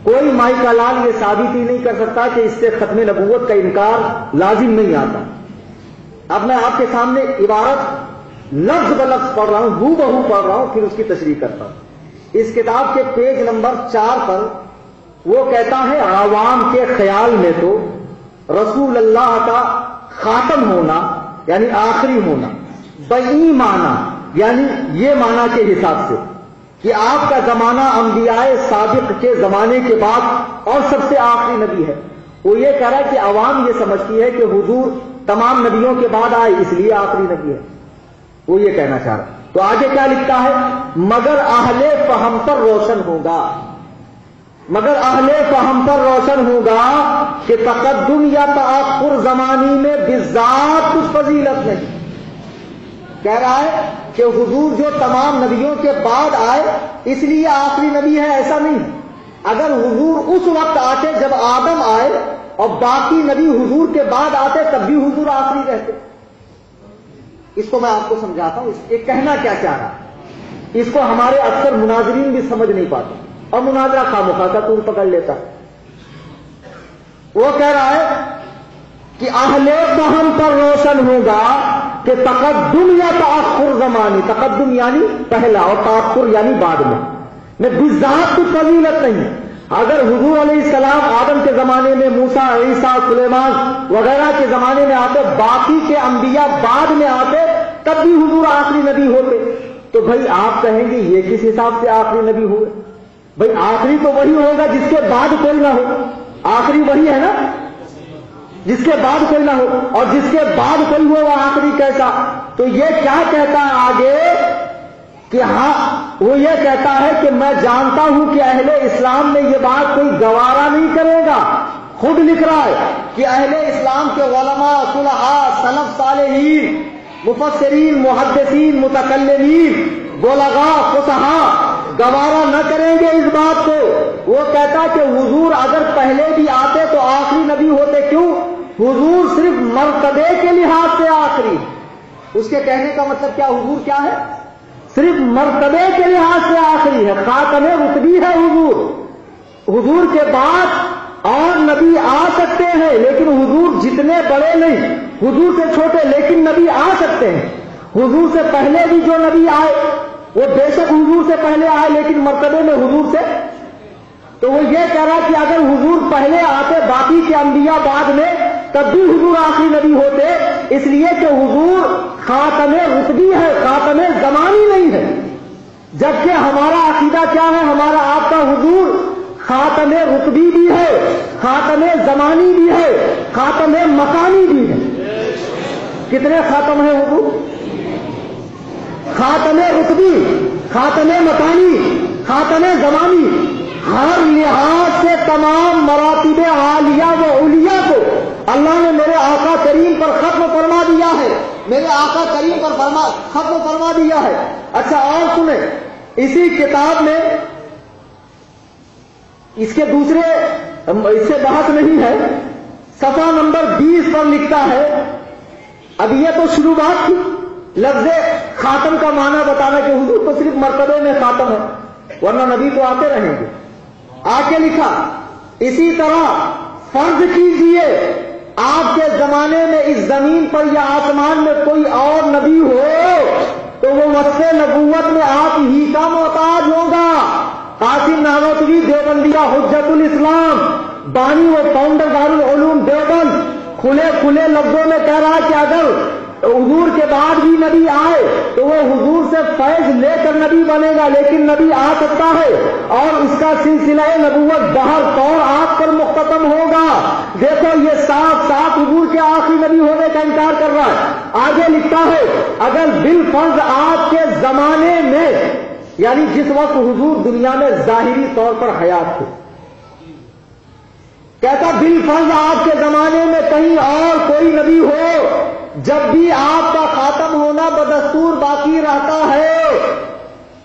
کوئی مائی کا لال یہ ثابت ہی نہیں کر سکتا کہ اس سے ختم نبوت کا انکار لازم نہیں آتا۔ اب میں آپ کے سامنے عبارت لفظ بلفظ پڑھ رہا ہوں ہو بہو پڑھ رہا ہوں، پھر اس کی تشریح کرتا ہوں۔ اس کتاب کے پیج نمبر چار پر وہ کہتا ہے، عوام کے خیال میں تو رسول اللہ کا خاتم ہونا یعنی آخری ہونا، بئی معنی یعنی یہ معنی کے حساب سے۔ کہ آپ کا زمانہ انبیاء سابق کے زمانے کے بعد اور سب سے آخری نبی ہے۔ وہ یہ کہہ رہا ہے کہ عوام یہ سمجھتی ہے کہ حضور تمام نبیوں کے بعد آئے، اس لیے آخری نبی ہے۔ وہ یہ کہنا چاہ رہا تو آگے کیا لکھتا ہے؟ مگر اہل فہم پر روشن ہوگا۔ مگر اہل فہم پر روشن ہوگا کہ تقدم یا تاخر زمانی میں بذات کچھ فضیلت نہیں۔ کہہ رہا ہے کہ حضور جو تمام نبیوں کے بعد آئے، اس لیے آخری نبی ہے، ایسا نہیں۔ اگر حضور اس وقت آتے جب آدم آئے اور باقی نبی حضور کے بعد آتے، تب بھی حضور آخری رہتے۔ اس کو میں آپ کو سمجھاتا ہوں یہ کہنا کیا چاہ رہا اس کو ہمارے اکثر مناظرین بھی سمجھ نہیں پاتے۔ اور مناظرہ خامخواہ کا تور پکڑ لیتا۔ وہ کہہ رہا ہے کہ اہل فہم پر روشن ہوگا کہ تقدم یا تاخر زمانی، تقدم یعنی پہلا اور تاخر یعنی بعد میں۔ میں بذات کچھ فضیلت نہیں۔ اگر حضور علیہ السلام آدم کے زمانے میں موسا عیسیٰ، سلیمان وغیرہ کے زمانے میں آتے، باقی کے انبیاء بعد میں آتے، تب بھی حضور آخری نبی ہوتے۔ تو بھائی آپ کہیں گے، یہ کس حساب سے آخری نبی ہوئے؟ بھائی آخری تو وہی ہوگا جس کے بعد کوئی نہ ہو۔ آخری وہی ہے نا؟ جس کے بعد کوئی نہ ہو اور جس کے بعد کوئی ہو وہ آخری کیسا؟ تو یہ کیا کہتا ہے آگے کہ ہاں وہ یہ کہتا ہے کہ میں جانتا ہوں کہ اہل اسلام میں یہ بات کوئی گوارا نہیں کرے گا۔ خود لکھ رہا ہے کہ اہل اسلام کے علماء، صلحاء صنف صالحین، مفسرین، محدثین، متکلمین بولغا فسحا گوارا نہ کریں گے اس بات کو۔ وہ کہتا کہ حضور اگر پہلے بھی آتے تو آخری نبی ہوتے کیوں؟ حضور صرف مرتبے کے لحاظ سے آخری۔ اس کے کہنے کا مطلب کیا حضور کیا ہے؟ صرف مرتبے کے لحاظ سے آخری ہے خاتم رتبی ہے حضور۔ حضور کے بعد اور نبی آ سکتے ہیں، لیکن حضور جتنے بڑے نہیں، حضور سے چھوٹے لیکن نبی آ سکتے ہیں۔ حضور سے پہلے بھی جو نبی آئے، وہ بے شک حضور سے پہلے آئے، لیکن مرتبے میں حضور سے۔ تو وہ یہ کہہ رہا کہ اگر حضور پہلے آتے باقی کے انبیاء بعد میں تب بھی حضور آخری نبی ہوتے، اس لیے کہ حضور خاتم رتبی ہے، خاتم زمانی نہیں ہے۔ جبکہ ہمارا عقیدہ کیا ہے؟ ہمارا آپ کا حضور خاتم رتبی بھی ہے، خاتم زمانی بھی ہے، خاتم مکانی بھی ہے۔ کتنے خاتم ہیں حضور؟ خاتم رتبی، خاتم مکانی خاتم زمانی۔ ہر لحاظ سے تمام مراتب عالیہ و اولیا اللہ نے میرے آقا کریم پر ختم فرما دیا ہے۔ میرے آقا کریم پر فرما ختم فرما دیا ہے۔ اچھا اور سنیں۔ اسی کتاب میں اس کے دوسرے اس سے بحث نہیں ہے۔ سفا نمبر بیس پر لکھتا ہے۔ اب یہ تو شروع بات تھی۔ لفظ خاتم کا معنی بتانا کہ حضور تو صرف مرتبے میں خاتم ہے ورنہ نبی تو آتے رہیں گے۔ آ کے لکھا، اسی طرح فرض کیجیے آپ کے زمانے میں اس زمین پر یا آسمان میں کوئی اور نبی ہو، تو وہ وصف نبوت میں آپ ہی کا محتاج ہوگا۔ قاسم نانوتوی دیوبندیا حجت الاسلام، بانی و فاؤنڈر دارالعلوم دیوبند، کھلے کھلے لفظوں میں کہہ رہا کہ اگر حضور کے بعد بھی نبی آئے تو وہ حضور سے فیض لے کر نبی بنے گا، لیکن نبی آ سکتا ہے۔ اور اس کا سلسلہ نبوت بہر طور آپ پر مختم ہوگا۔ دیکھو، یہ سات سات حضور کے آخری نبی ہونے کا انکار کر رہا ہے۔ آگے لکھتا ہے، اگر بال فرض آپ کے زمانے میں یعنی جس وقت حضور دنیا میں ظاہری طور پر حیات تھے، کہتا دل فرض آپ کے زمانے میں کہیں اور کوئی نبی ہو جب بھی آپ کا خاتم ہونا بدستور باقی رہتا ہے،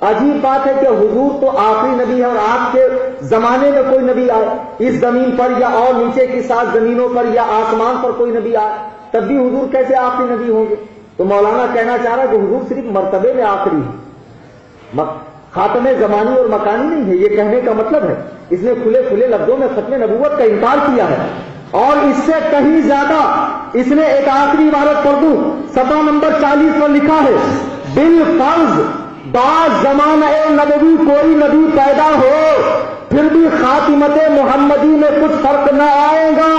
عجیب بات ہے کہ حضور تو آخری نبی ہے اور آپ کے زمانے میں کوئی نبی آئے اس زمین پر یا اور نیچے کی سات زمینوں پر یا آسمان پر کوئی نبی آئے تب بھی حضور کیسے آخری نبی ہوں گے؟ تو مولانا کہنا چاہ رہا ہے کہ حضور صرف مرتبے میں آخری ہے خاتم زمانی اور مکانی نہیں ہے، یہ کہنے کا مطلب ہے۔ اس نے کھلے کھلے لفظوں میں ختم نبوت کا انکار کیا ہے۔ اور اس سے کہیں زیادہ اس نے ایک آخری عبارت پڑھ دوں، سطح نمبر چالیس پر لکھا ہے بل فرض بعض زمانہ نبوی کوئی نبی پیدا ہو، پھر بھی خاتمت محمدی میں کچھ فرق نہ آئے گا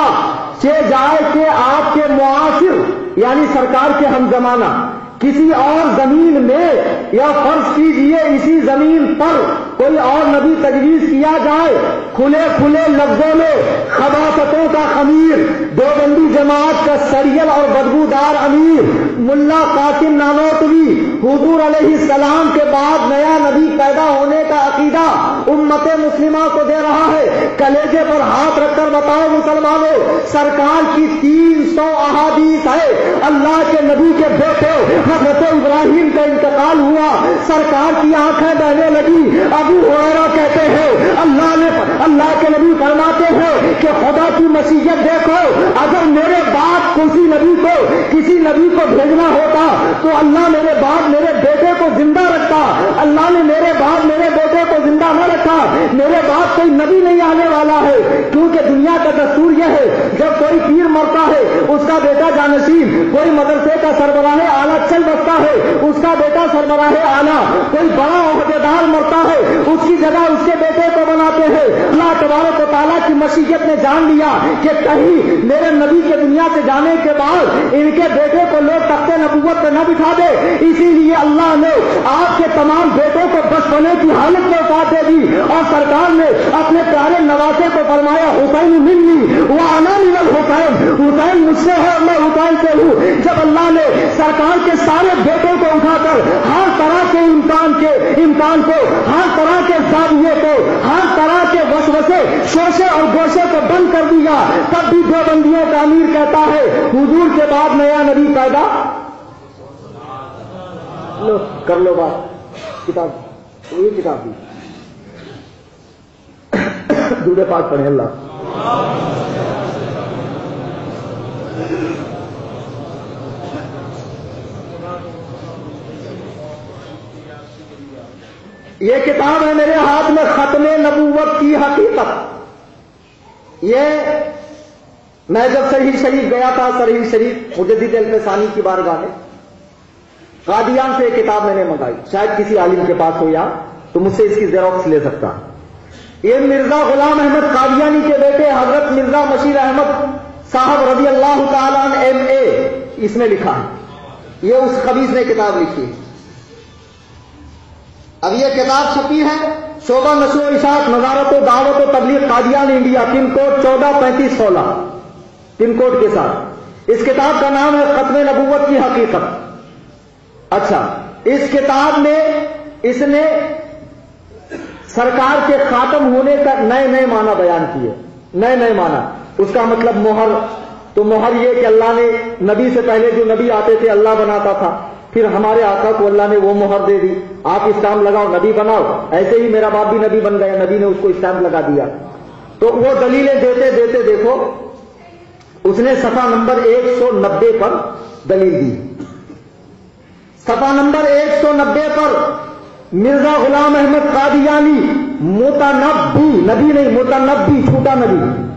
چھ جائے کہ آپ کے معاصر یعنی سرکار کے ہم زمانہ کسی اور زمین میں یا فرض کیجیے اسی زمین پر کوئی اور نبی تجویز کیا جائے، کھلے کھلے لفظوں میں خباستوں کا خمیر دو بندی جماعت کا سریل اور بدبودار امیر، ملا قاسم نانوتوی حضور علیہ السلام کے بعد نیا نبی پیدا ہونے کا عقیدہ امت مسلمہ کو دے رہا ہے۔ کلیجے پر ہاتھ رکھ کر بتاؤ مسلمانوں، سرکار کی تین سو احادیث ہے۔ اللہ کے نبی کے بیٹے حضرت ابراہیم کا انتقال ہوا، سرکار کی آنکھیں بہنے لگی۔ ابو ہوا کہتے ہیں، اللہ نے اللہ کے نبی فرماتے ہیں کہ خدا کی مسیحت دیکھو، اگر میرے باپ کسی نبی کو کسی نبی کو بھیجنا ہوتا، تو اللہ میرے باپ میرے بیٹے کو زندہ رکھتا۔ اللہ نے میرے باپ میرے بیٹے کو زندہ نہ رکھا۔ میرے باپ کوئی نبی نہیں آنے والا ہے، کیونکہ دنیا کا دستور یہ ہے، جب کوئی پیر مرتا ہے اس کا بیٹا جانشین، کوئی مدرسے کا سربراہ اعلیٰ چل بستا ہے، اس کا بیٹا سربراہ اعلیٰ، کوئی بڑا عہدے دار مرتا ہے، اس کی جگہ اس کے بیٹے کو بناتے ہیں۔ اللہ تبارک و تعالیٰ کی مشیت نے جان لیا کہ کہیں میرے نبی کے دنیا سے جانے کے بعد ان کے بیٹے کو لوگ تختے نبوت پہ نہ بٹھا دے۔ اسی لیے اللہ نے آپ کے تمام بیٹوں کو بچپنے کی حالت میں ساتھ دے دی اور سرکار نے اپنے پیارے نوازے کو فرمایا، حسین ملنی وہ آنا حسین حسین سے ہے میں حسین سے ہوں جب اللہ نے سرکار کے سارے بیٹوں کو اٹھا کر ہر طرح کے امکان کے امکان کو، ہر طرح کے زاویے کو، ہر طرح کے وسوسے، شوشے اور گوشے کو بند کر دیا، تب بھی دو بندیوں کا امیر کہتا ہے، حضور کے بعد نیا نبی پیدا؟ لو، کر لو بات۔ کتاب، یہ کتاب دی دودھ پاک پڑھے اللہ۔ یہ کتاب ہے میرے ہاتھ میں ختم نبوت کی حقیقت۔ یہ میں جب صحیح شریف گیا تھا، صحیح شریف مجدد الفسانی کی بارگاہ میں۔ قادیان سے یہ کتاب میں نے منگائی۔ شاید کسی عالم کے پاس ہو یا تو مجھ سے اس کی زیروکس لے سکتا۔ یہ مرزا غلام احمد قادیانی کے بیٹے حضرت مرزا مشیر احمد صاحب رضی اللہ تعالیٰ ایم اے، اس میں لکھا ہے۔ یہ اس خبیز نے کتاب لکھی ہے۔ اب یہ کتاب چھپی ہے۔ شعبہ نشو و اشاعت، نظارت و دعوت و تبلیغ، قادیان انڈیا، پن کوڈ چودہ پینتیس سولہ۔ پن کوڈ کے ساتھ۔ اس کتاب کا نام ہے ختم نبوت کی حقیقت۔ اچھا اس کتاب میں اس نے سرکار کے خاتم ہونے کا نئے نئے معنی بیان کیے۔ نئے نئے معنی۔ اس کا مطلب مہر، تو مہر یہ کہ اللہ نے نبی سے پہلے جو نبی آتے تھے اللہ بناتا تھا، پھر ہمارے آقا کو اللہ نے وہ مہر دے دی۔ آپ اسٹام لگاؤ، نبی بناؤ۔ ایسے ہی میرا باپ بھی نبی بن گیا، نبی نے اس کو اسٹامپ لگا دیا۔ تو وہ دلیلیں دیتے دیتے دیکھو، اس نے سفا نمبر ایک سو نبے پر دلیل دی۔ سفا نمبر ایک سو نبے پر مرزا غلام احمد قادیانی، متنبی، نبی نہیں، متنبی، چھوٹا نبی۔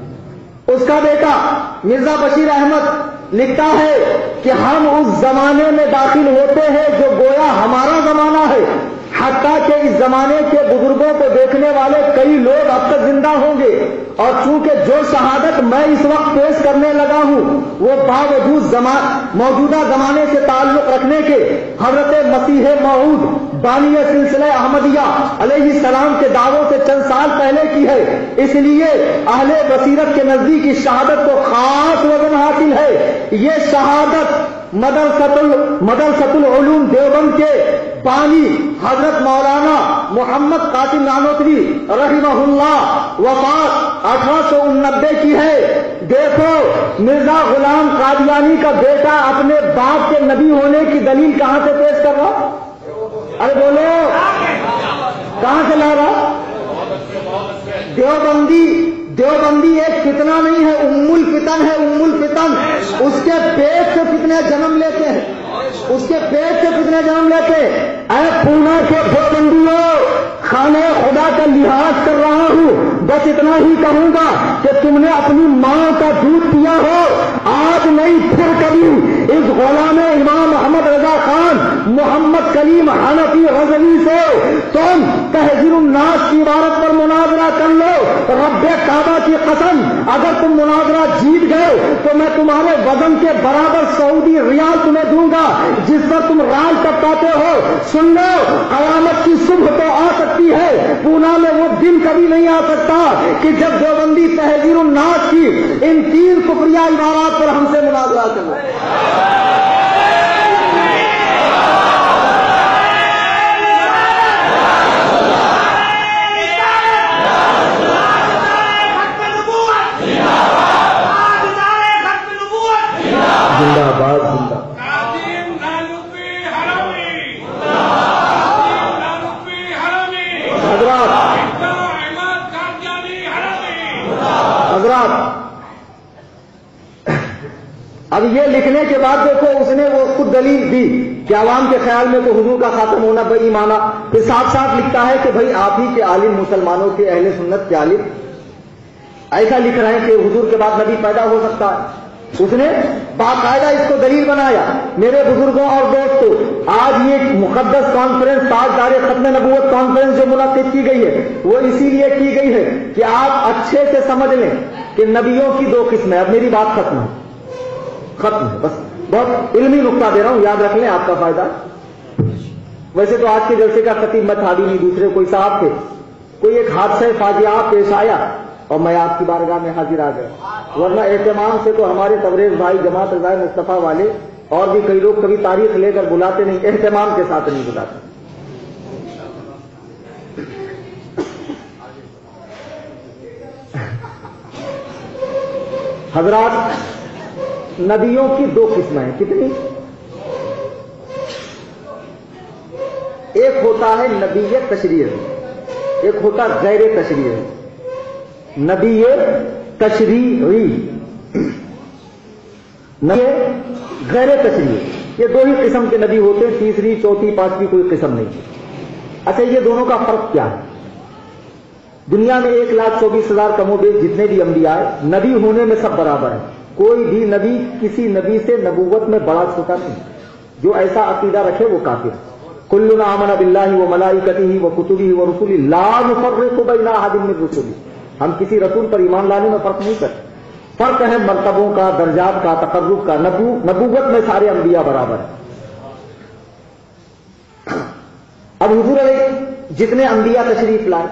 اس کا بیٹا مرزا بشیر احمد لکھتا ہے کہ ہم اس زمانے میں داخل ہوتے ہیں جو گویا ہمارا زمانہ ہے۔ حتیٰ کہ اس زمانے کے بزرگوں کو دیکھنے والے کئی لوگ اب تک زندہ ہوں گے۔ اور چونکہ جو شہادت میں اس وقت پیش کرنے لگا ہوں، وہ باوجود زمان موجودہ زمانے سے تعلق رکھنے کے حضرت مسیح معود بانی سلسلہ احمدیہ علیہ السلام کے دعووں سے چند سال پہلے کی ہے۔ اس لیے اہل بصیرت کے نزدیک اس شہادت کو خاص وزن حاصل ہے۔ یہ شہادت مدرسۃ مدرسۃ العلوم دیوبند کے پانی حضرت مولانا محمد قاسم نانوتری رحمہ اللہ وفات اٹھارہ سو انبے کی ہے۔ دیکھو، مرزا غلام قادیانی کا بیٹا اپنے باپ کے نبی ہونے کی دلیل کہاں سے پیش کر رہا ارے بولو۔ کہاں سے لا رہا؟ دیوبندی دیوبندی ایک فتنہ نہیں ہے ام الفتن ہے ام الفتن اس کے پیٹ سے کتنے جنم لیتے ہیں۔ اس کے پیٹ سے کتنے جنم لیتے اے پونا کے دیوبندیوں خانے خدا کا لحاظ کر رہا ہوں، بس اتنا ہی کہوں گا کہ تم نے اپنی ماں کا دودھ پیا ہو۔ آج نہیں، پھر کبھی۔ اس غلام امام محمد رضا خان، محمد کلیم حنفی غزلی سے تم تہذیر الناس کی عبارت پر مناظرہ کر لو۔ رب کعبہ کی قسم، اگر تم مناظرہ جیت گئے، تو میں تمہارے وزن کے برابر سعودی ریال تمہیں دوں گا۔ جس پر تم راج ٹپکاتے ہو، سن لو، قیامت کی صبح تو آ سکتی ہے۔ پونا میں وہ دن کبھی نہیں آ سکتا کہ جب دیوبندی تحریر الناس کی ان تین کپڑیا عمارات پر ہم سے مناظرہ کرو زندہ باد زندہ حضرات حضرات اب یہ لکھنے کے بعد دیکھو اس نے وہ خود دلیل دی کہ عوام کے خیال میں تو حضور کا خاتم ہونا بئی مانا پھر ساتھ ساتھ لکھتا ہے کہ بھائی آپ ہی کے عالم مسلمانوں کے اہل سنت کے عالم۔ ایسا لکھ رہے ہیں کہ حضور کے بعد نبی پیدا ہو سکتا ہے۔ اس نے باقاعدہ اس کو دلیل بنایا۔ میرے بزرگوں اور دوستوں آج یہ مقدس کانفرنس تاج دار ختم نبوت کانفرنس جو منعقد کی گئی ہے، وہ اسی لیے کی گئی ہے کہ آپ اچھے سے سمجھ لیں کہ نبیوں کی دو قسمیں۔ اب میری بات ختم۔ ہے ختم ہے، بس۔ بہت علمی نقطہ دے رہا ہوں، یاد رکھ لیں، آپ کا فائدہ۔ ویسے تو آج کے جلسے کا خطیب میں تھا نہیں، دوسرے کوئی صاحب تھے۔ کوئی ایک حادثہ فاجعہ پیش آیا اور میں آپ کی بارگاہ میں حاضر آ گیا۔ ورنہ اہتمام سے تو ہمارے تبریز بھائی، جماعت رضائے مصطفیٰ والے اور بھی کئی لوگ کبھی تاریخ لے کر بلاتے نہیں، اہتمام کے ساتھ نہیں بلاتے۔ حضرات نبیوں کی دو قسمیں ہیں۔ کتنی؟ ایک ہوتا ہے نبی تشریح۔ ایک ہوتا غیر تشریح۔ نبی تشریحی نبی غیر تشریح۔ یہ دو ہی قسم کے نبی ہوتے ہیں۔ تیسری، چوتھی، پانچویں کوئی قسم نہیں۔ اچھا یہ دونوں کا فرق کیا ہے؟ دنیا میں ایک لاکھ چوبیس ہزار کم و بیش جتنے بھی انبیاء ہے نبی ہونے میں سب برابر ہیں۔ کوئی بھی نبی کسی نبی سے نبوت میں بڑا چھوٹا نہیں جو ایسا عقیدہ رکھے وہ کافر کل آمن اب اللہ و ملائی کتی وہ کتبی و رسولی لام فرق بین حادم رسولی ہم کسی رسول پر ایمان لانے میں فرق نہیں کرتے۔ فرق ہے مرتبوں کا، درجات کا، تقرب کا۔ نبو، نبوت میں سارے انبیاء برابر ہیں۔ اب حضور علیہ جتنے انبیاء تشریف لائے،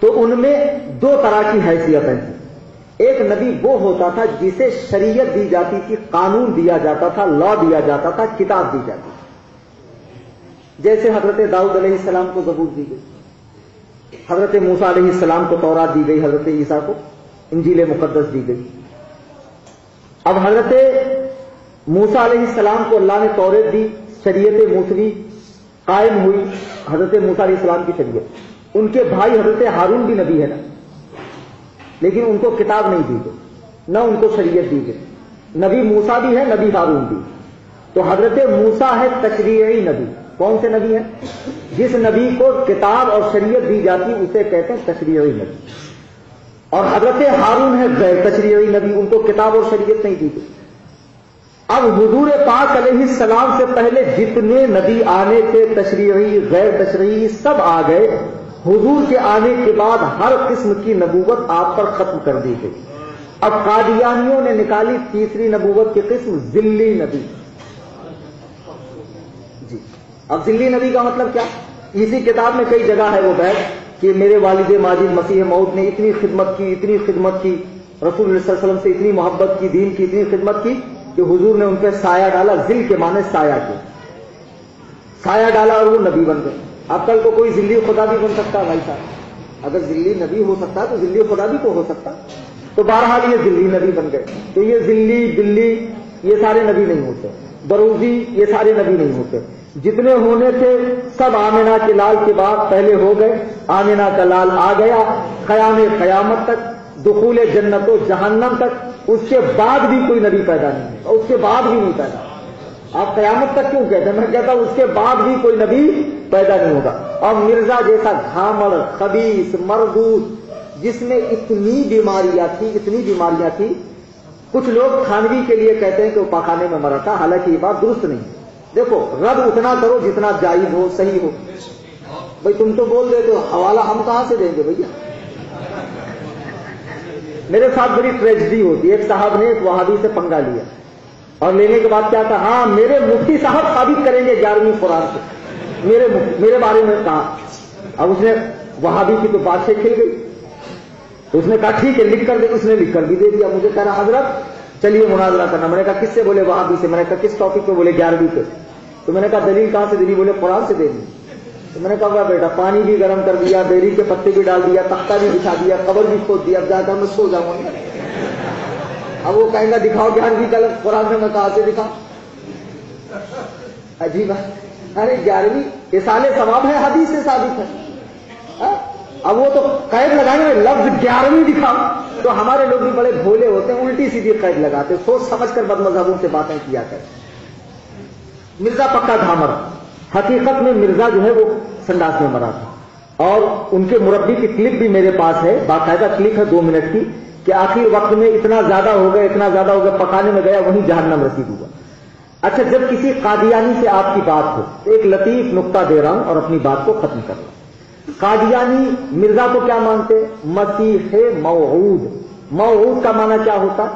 تو ان میں دو طرح کی حیثیتیں تھیں۔ ایک نبی وہ ہوتا تھا جسے شریعت دی جاتی تھی، قانون دیا جاتا تھا لا دیا جاتا تھا، کتاب دی جاتی تھی۔ جیسے حضرت داؤد علیہ السلام کو زبور دی گئی۔ حضرت موسا علیہ السلام کو تورات دی گئی، حضرت عیسیٰ کو انجیل مقدس دی گئی۔ اب حضرت موسا علیہ السلام کو اللہ نے توریت دی، شریعت موسوی قائم ہوئی، حضرت موسا علیہ السلام کی شریعت۔ ان کے بھائی حضرت ہارون بھی نبی ہے نا۔ لیکن ان کو کتاب نہیں دی گئی۔ نہ ان کو شریعت دی گئی۔ نبی موسا بھی ہے، نبی ہارون بھی۔ تو حضرت موسا ہے تشریعی نبی۔ کون سے نبی ہے جس نبی کو کتاب اور شریعت دی جاتی، اسے کہتے ہیں تشریعی نبی۔ اور حضرت ہارون ہے غیر تشریعی نبی، ان کو کتاب اور شریعت نہیں دی گئی۔ اب حضور پاک علیہ السلام سے پہلے جتنے نبی آنے تھے، تشریعی، غیر تشریعی، سب آ گئے۔ حضور کے آنے کے بعد ہر قسم کی نبوت آپ پر ختم کر دی گئی۔ اب قادیانیوں نے نکالی تیسری نبوت کی قسم ذلی نبی۔ جی۔ اب ذلی نبی کا مطلب کیا؟ اسی کتاب میں کئی جگہ ہے وہ بیٹھ کہ میرے والد ماجد مسیح مود نے اتنی خدمت کی، اتنی خدمت کی، رسول اللہ صلی اللہ علیہ وسلم سے اتنی محبت کی، دین کی اتنی خدمت کی کہ حضور نے ان پہ سایہ ڈالا، ذل کے معنی سایہ کے سایہ ڈالا اور وہ نبی بن گئے۔ اب کو کوئی ذلی خدا بھی بن سکتا ہے بھائی صاحب۔ اگر ذلی نبی ہو سکتا تو ذلی خدا بھی تو ہو سکتا۔ تو بہرحال یہ ذلی نبی بن گئے۔ تو یہ ذلی، بلی، یہ سارے نبی نہیں ہوتے۔ بروزی، یہ سارے نبی نہیں ہوتے۔ جتنے ہونے تھے، سب آمینا کے لال کے بعد پہلے ہو گئے۔ آمینا کا لال آ گیا۔ قیام قیامت تک، دخول جنت و جہنم تک، اس کے بعد بھی کوئی نبی پیدا نہیں اور اس کے بعد بھی نہیں پیدا۔ آپ قیامت تک کیوں کہتے ہیں؟ میں کہتا ہوں اس کے بعد بھی کوئی نبی پیدا نہیں ہوگا۔ اور مرزا جیسا گھامڑ خبیص مردود، جس میں اتنی بیماریاں تھی، اتنی بیماریاں تھی، کچھ لوگ کھانوی کے لیے کہتے ہیں کہ وہ پاخانے میں مرا تھا، حالانکہ یہ بات درست نہیں۔ دیکھو، رب اتنا کرو جتنا جائز ہو، صحیح ہو۔ بھائی، تم تو بول دیتے ہو حوالہ ہم کہاں سے دیں گے بھیا؟ میرے ساتھ بڑی ٹریجڈی ہوتی ایک صاحب نے ایک وہابی سے پنگا لیا۔ اور لینے کے بعد کیا کہا؟ ہاں میرے مفتی صاحب ثابت کریں گے گیارہویں قرآن سے۔ میرے میرے بارے میں کہا۔ اب اس نے وہابی کی تو بات سے کھل گئی۔ تو اس نے کہا، ٹھیک ہے، لکھ کر دے۔ اس نے لکھ کر بھی دے دیا۔ مجھے کہہ رہا، حضرت، چلیے مناظرہ کرنا۔ میں نے کہا، کس سے بولے وہابی سے؟ میں نے کہا، کس ٹاپک پہ بولے گیارہویں پہ؟ تو میں نے کہا، دلیل کہاں سے دلی؟ بولے قرآن سے دے دی۔ تو میں نے کہا بیٹا، پانی بھی گرم کر دیا، بیری کے پتے بھی ڈال دیا، تختہ بھی بچھا دیا، قبر بھی کھود دیا اب جا کر میں سو جاؤں گا اب وہ کہیں گا دکھاؤ گیارہویں جی، کا قرآن سے میں کہا سے دکھاؤ۔ عجیب ہے ارے، گیارہویں یہ ثواب ہے، حدیث سے ثابت ہے۔ ہاں؟ اب وہ تو قید لگائیں گے لفظ گیارہویں دکھاؤ۔ تو ہمارے لوگ بھی بڑے بھولے ہوتے ہیں، الٹی سیدھی قید لگاتے سوچ سمجھ کر بد مذہبوں سے باتیں کیا کریں۔ مرزا پکا دھامر۔ حقیقت میں مرزا جو ہے وہ سنڈاس میں مرا تھا۔ اور ان کے مربی کی کلپ بھی میرے پاس ہے، باقاعدہ کلپ ہے دو منٹ کی، کہ آخر وقت میں اتنا زیادہ ہو گیا، اتنا زیادہ ہو گیا، پکانے میں گیا، وہیں جہنم رسید ہوا۔ اچھا جب کسی قادیانی سے آپ کی بات ہو تو ایک لطیف نقطہ دے رہا ہوں اور اپنی بات کو ختم کر رہا ہوں۔ قادیانی مرزا کو کیا مانتے؟ مسیح موعود۔ موعود کا معنی کیا ہوتا؟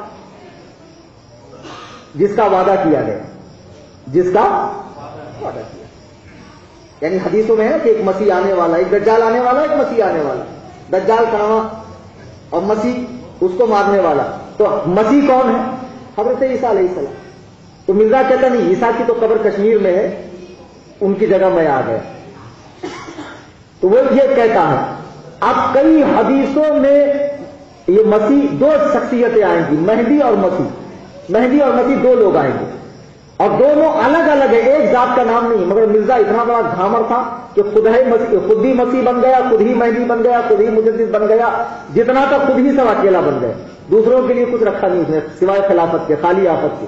جس کا وعدہ کیا گیا۔ جس کا؟ وعدہ کیا۔ یعنی حدیثوں میں ہے کہ ایک مسیح آنے والا، ایک دجال آنے والا، ایک مسیح آنے والا۔ دجال کڑوا اور مسیح اس کو مارنے والا۔ تو مسیح کون ہے؟ حضرت عیسیٰ علیہ السلام۔ تو مرزا کہتا نہیں، عیسیٰ کی تو قبر کشمیر میں ہے، ان کی جگہ میں آ گیا تو وہ یہ کہتا ہے، اب کئی حدیثوں میں یہ مسیح دو شخصیتیں آئیں گی، مہدی اور مسیح۔ مہدی اور مسیح دو لوگ آئیں گے۔ اور دونوں الگ الگ ہیں، ایک ذات کا نام نہیں، مگر مرزا اتنا بڑا گھامر تھا کہ خود ہی مسیح خود ہی مسیح بن گیا، خود ہی مہندی بن گیا، خود ہی مجدد بن گیا، جتنا تھا خود ہی سب اکیلا بن گیا دوسروں کے لیے کچھ رکھا نہیں اس نے، سوائے خلافت کے، خالی آفت کے۔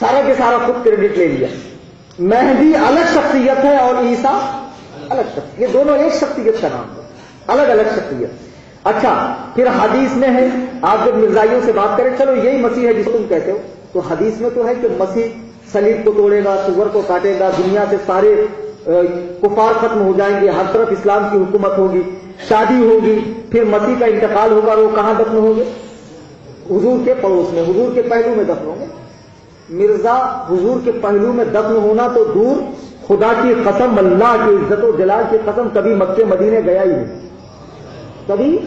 سارا کے سارا خود کریڈٹ لے لیا۔ مہندی الگ شخصیت ہے اور عیسیٰ الگ شخصیت۔ یہ دونوں ایک شخصیت کا نام ہے۔ الگ الگ شخصیت۔ اچھا پھر حدیث میں ہے، آپ جب مرزائیوں سے بات کریں، چلو یہی مسیح ہے جس کو تم کہتے ہو۔ تو حدیث میں تو ہے کہ مسیح سلیب کو توڑے گا، سور کو کاٹے گا، دنیا سے سارے کفار ختم ہو جائیں گے، ہر طرف اسلام کی حکومت ہوگی، شادی ہوگی، پھر مسیح کا انتقال ہوگا، وہ کہاں دفن ہوں گے؟ حضور کے پڑوس میں، حضور کے پہلو میں دفن ہوں گے۔ مرزا حضور کے پہلو میں دفن ہونا تو دور، خدا کی قسم، اللہ کی عزت و جلال کی قسم، کبھی مکے مدینے گیا ہی نہیں۔ کبھی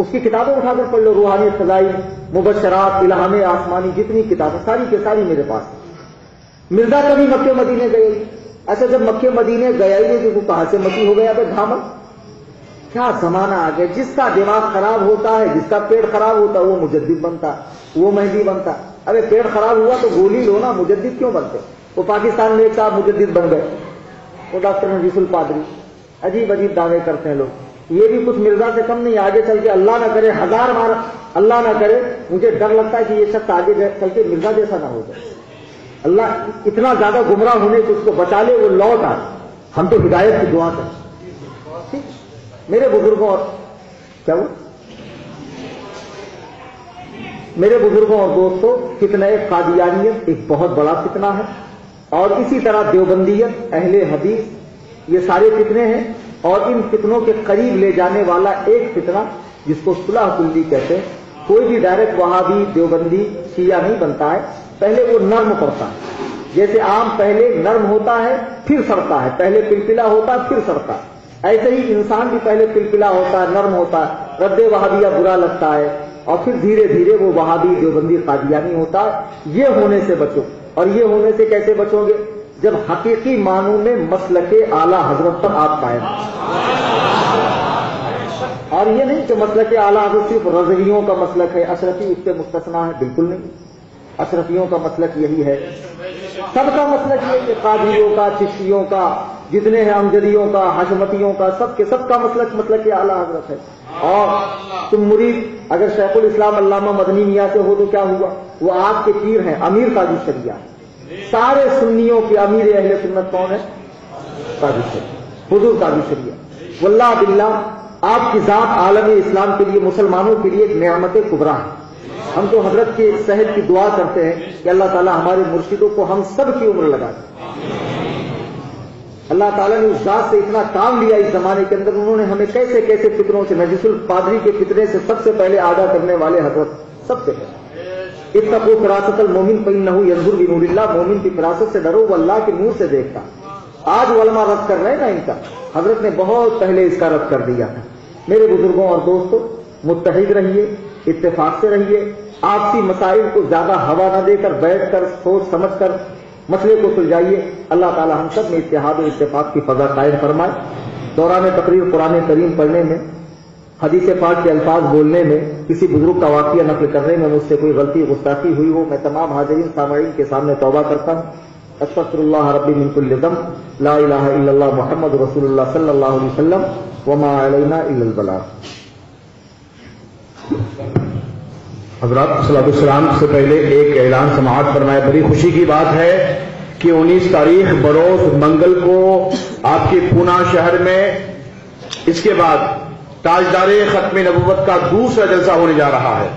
اس کی کتابیں اٹھا کر پڑھ لو، روحانی فضائی، مبشرات، الہام آسمانی، جتنی کتابیں، ساری کے ساری میرے پاس مرزا کبھی مکے مدینے گئے اچھا جب مکے مدینے گیا ہی نہیں وہ کہاں سے مکی ہو گیا؟ تو گھاما کیا زمانہ آ گیا؟ جس کا دماغ خراب ہوتا ہے، جس کا پیٹ خراب ہوتا ہے، وہ مجدد بنتا، وہ مہندی بنتا۔ ارے پیٹ خراب ہوا تو گولی لو نا، مجدد کیوں بنتے؟ وہ پاکستان میں ایک صاحب مجدد بن گئے۔ وہ ڈاکٹر نجیس الپادری عجیب عجیب دعوے کرتے ہیں لوگ۔ یہ بھی کچھ مرزا سے کم نہیں، آگے چل کے اللہ نہ کرے، ہزار بار اللہ نہ کرے، مجھے ڈر لگتا ہے کہ یہ شخص آگے چل کے مرزا جیسا نہ ہو جائے۔ اللہ اتنا زیادہ گمراہ ہونے سے اس کو بچا لے، وہ لوٹ آئے۔ ہم تو ہدایت کی دعا کریں میرے بزرگوں اور کیا وہ میرے بزرگوں اور دوستوں، فتنہ قادیانیت ایک بہت بڑا فتنہ ہے۔ اور اسی طرح دیوبندیت، اہل حدیث، یہ سارے فتنے ہیں۔ اور ان فتنوں کے قریب لے جانے والا ایک فتنہ جس کو صلح کلی کہتے ہیں، کوئی بھی ڈائریکٹ وہابی دیوبندی شیعہ نہیں بنتا ہے، پہلے وہ نرم پڑتا ہے۔ جیسے آم پہلے نرم ہوتا ہے، پھر سڑتا ہے۔ پہلے پلپلا ہوتا ہے پھر سڑتا۔ ہے ایسے ہی انسان بھی پہلے پلپلا ہوتا ہے نرم ہوتا ہے رد وہابیہ برا لگتا ہے۔ اور پھر دھیرے دھیرے وہ وہابی دیوبندی قادیانی ہوتا۔ ہے یہ ہونے سے بچو۔ اور یہ ہونے سے کیسے بچو گے؟ جب حقیقی معنوں میں مسلک اعلی حضرت پر آپ قائم اور یہ نہیں کہ مسلک اعلی حضرت صرف رضویوں کا مسلک ہے، اشرفی اس سے مستثنا ہے، بالکل نہیں۔ اشرفیوں کا مسلک یہی ہے۔ سب کا مسلک یہ کہ قادریوں کا، چشتیوں کا، جتنے ہیں امجدیوں کا، حشمتیوں کا، سب کے سب کا مسلک مسلک اعلیٰ حضرت ہے۔ اور تم مرید، اگر شیخ الاسلام علامہ مدنی میاں سے ہو تو کیا ہوا؟ وہ آپ کے پیر ہیں، امیر قاضی شریعہ۔ سارے سنیوں کے امیر اہل سنت کون ہے قاضی شریعہ حضور قاضی شریعہ واللہ باللہ، آپ کی ذات عالم اسلام کے لیے، مسلمانوں کے لیے ایک نعمت کبرا ہے۔ ہم تو حضرت کے صحت کی دعا کرتے ہیں کہ اللہ تعالیٰ ہمارے مرشدوں کو ہم سب کی عمر لگا دے۔ اللہ تعالیٰ نے اس ذات سے اتنا کام لیا اس زمانے کے اندر، انہوں نے ہمیں کیسے کیسے فطروں سے، نجس القادری کے فطرے سے سب سے پہلے آگاہ کرنے والے حضرت سب سے پہلے۔ اتنا کو فراست المومن پین نہ ینظر بنور اللہ مومن کی فراست سے ڈرو، وہ اللہ کے نور سے دیکھتا۔ آج علماء رد کر رہے ہیں نا ان کا۔ حضرت نے بہت پہلے اس کا رد کر دیا تھا۔ میرے بزرگوں اور دوستوں متحد رہیے، اتفاق سے رہیے۔ آپسی مسائل کو زیادہ ہوا نہ دے کر بیٹھ کر، سوچ سمجھ کر مسئلے کو سلجھائیے۔ اللہ تعالی ہم سب میں اتحاد و اتفاق کی فضا قائم فرمائے۔ دوران تقریر قرآن کریم پڑھنے میں حدیث پاک کے الفاظ بولنے میں کسی بزرگ کا واقعہ نقل کرنے میں مجھ سے کوئی غلطی، گستاخی ہوئی ہو، میں تمام حاضرین، سامعین کے سامنے توبہ کرتا ہوں۔ استغفر اللہ ربی من کل ذنب، لا الہ الا اللہ محمد رسول اللہ صلی اللہ علیہ وسلم، وما علینا الا البلاغ۔ حضرات صلاح السلام سے پہلے ایک اعلان سماعت فرمائے۔ بڑی خوشی کی بات ہے کہ انیس تاریخ بروز منگل کو آپ کے پونا شہر میں، اس کے بعد تاجدار ختم نبوت کا دوسرا جلسہ ہونے جا رہا ہے۔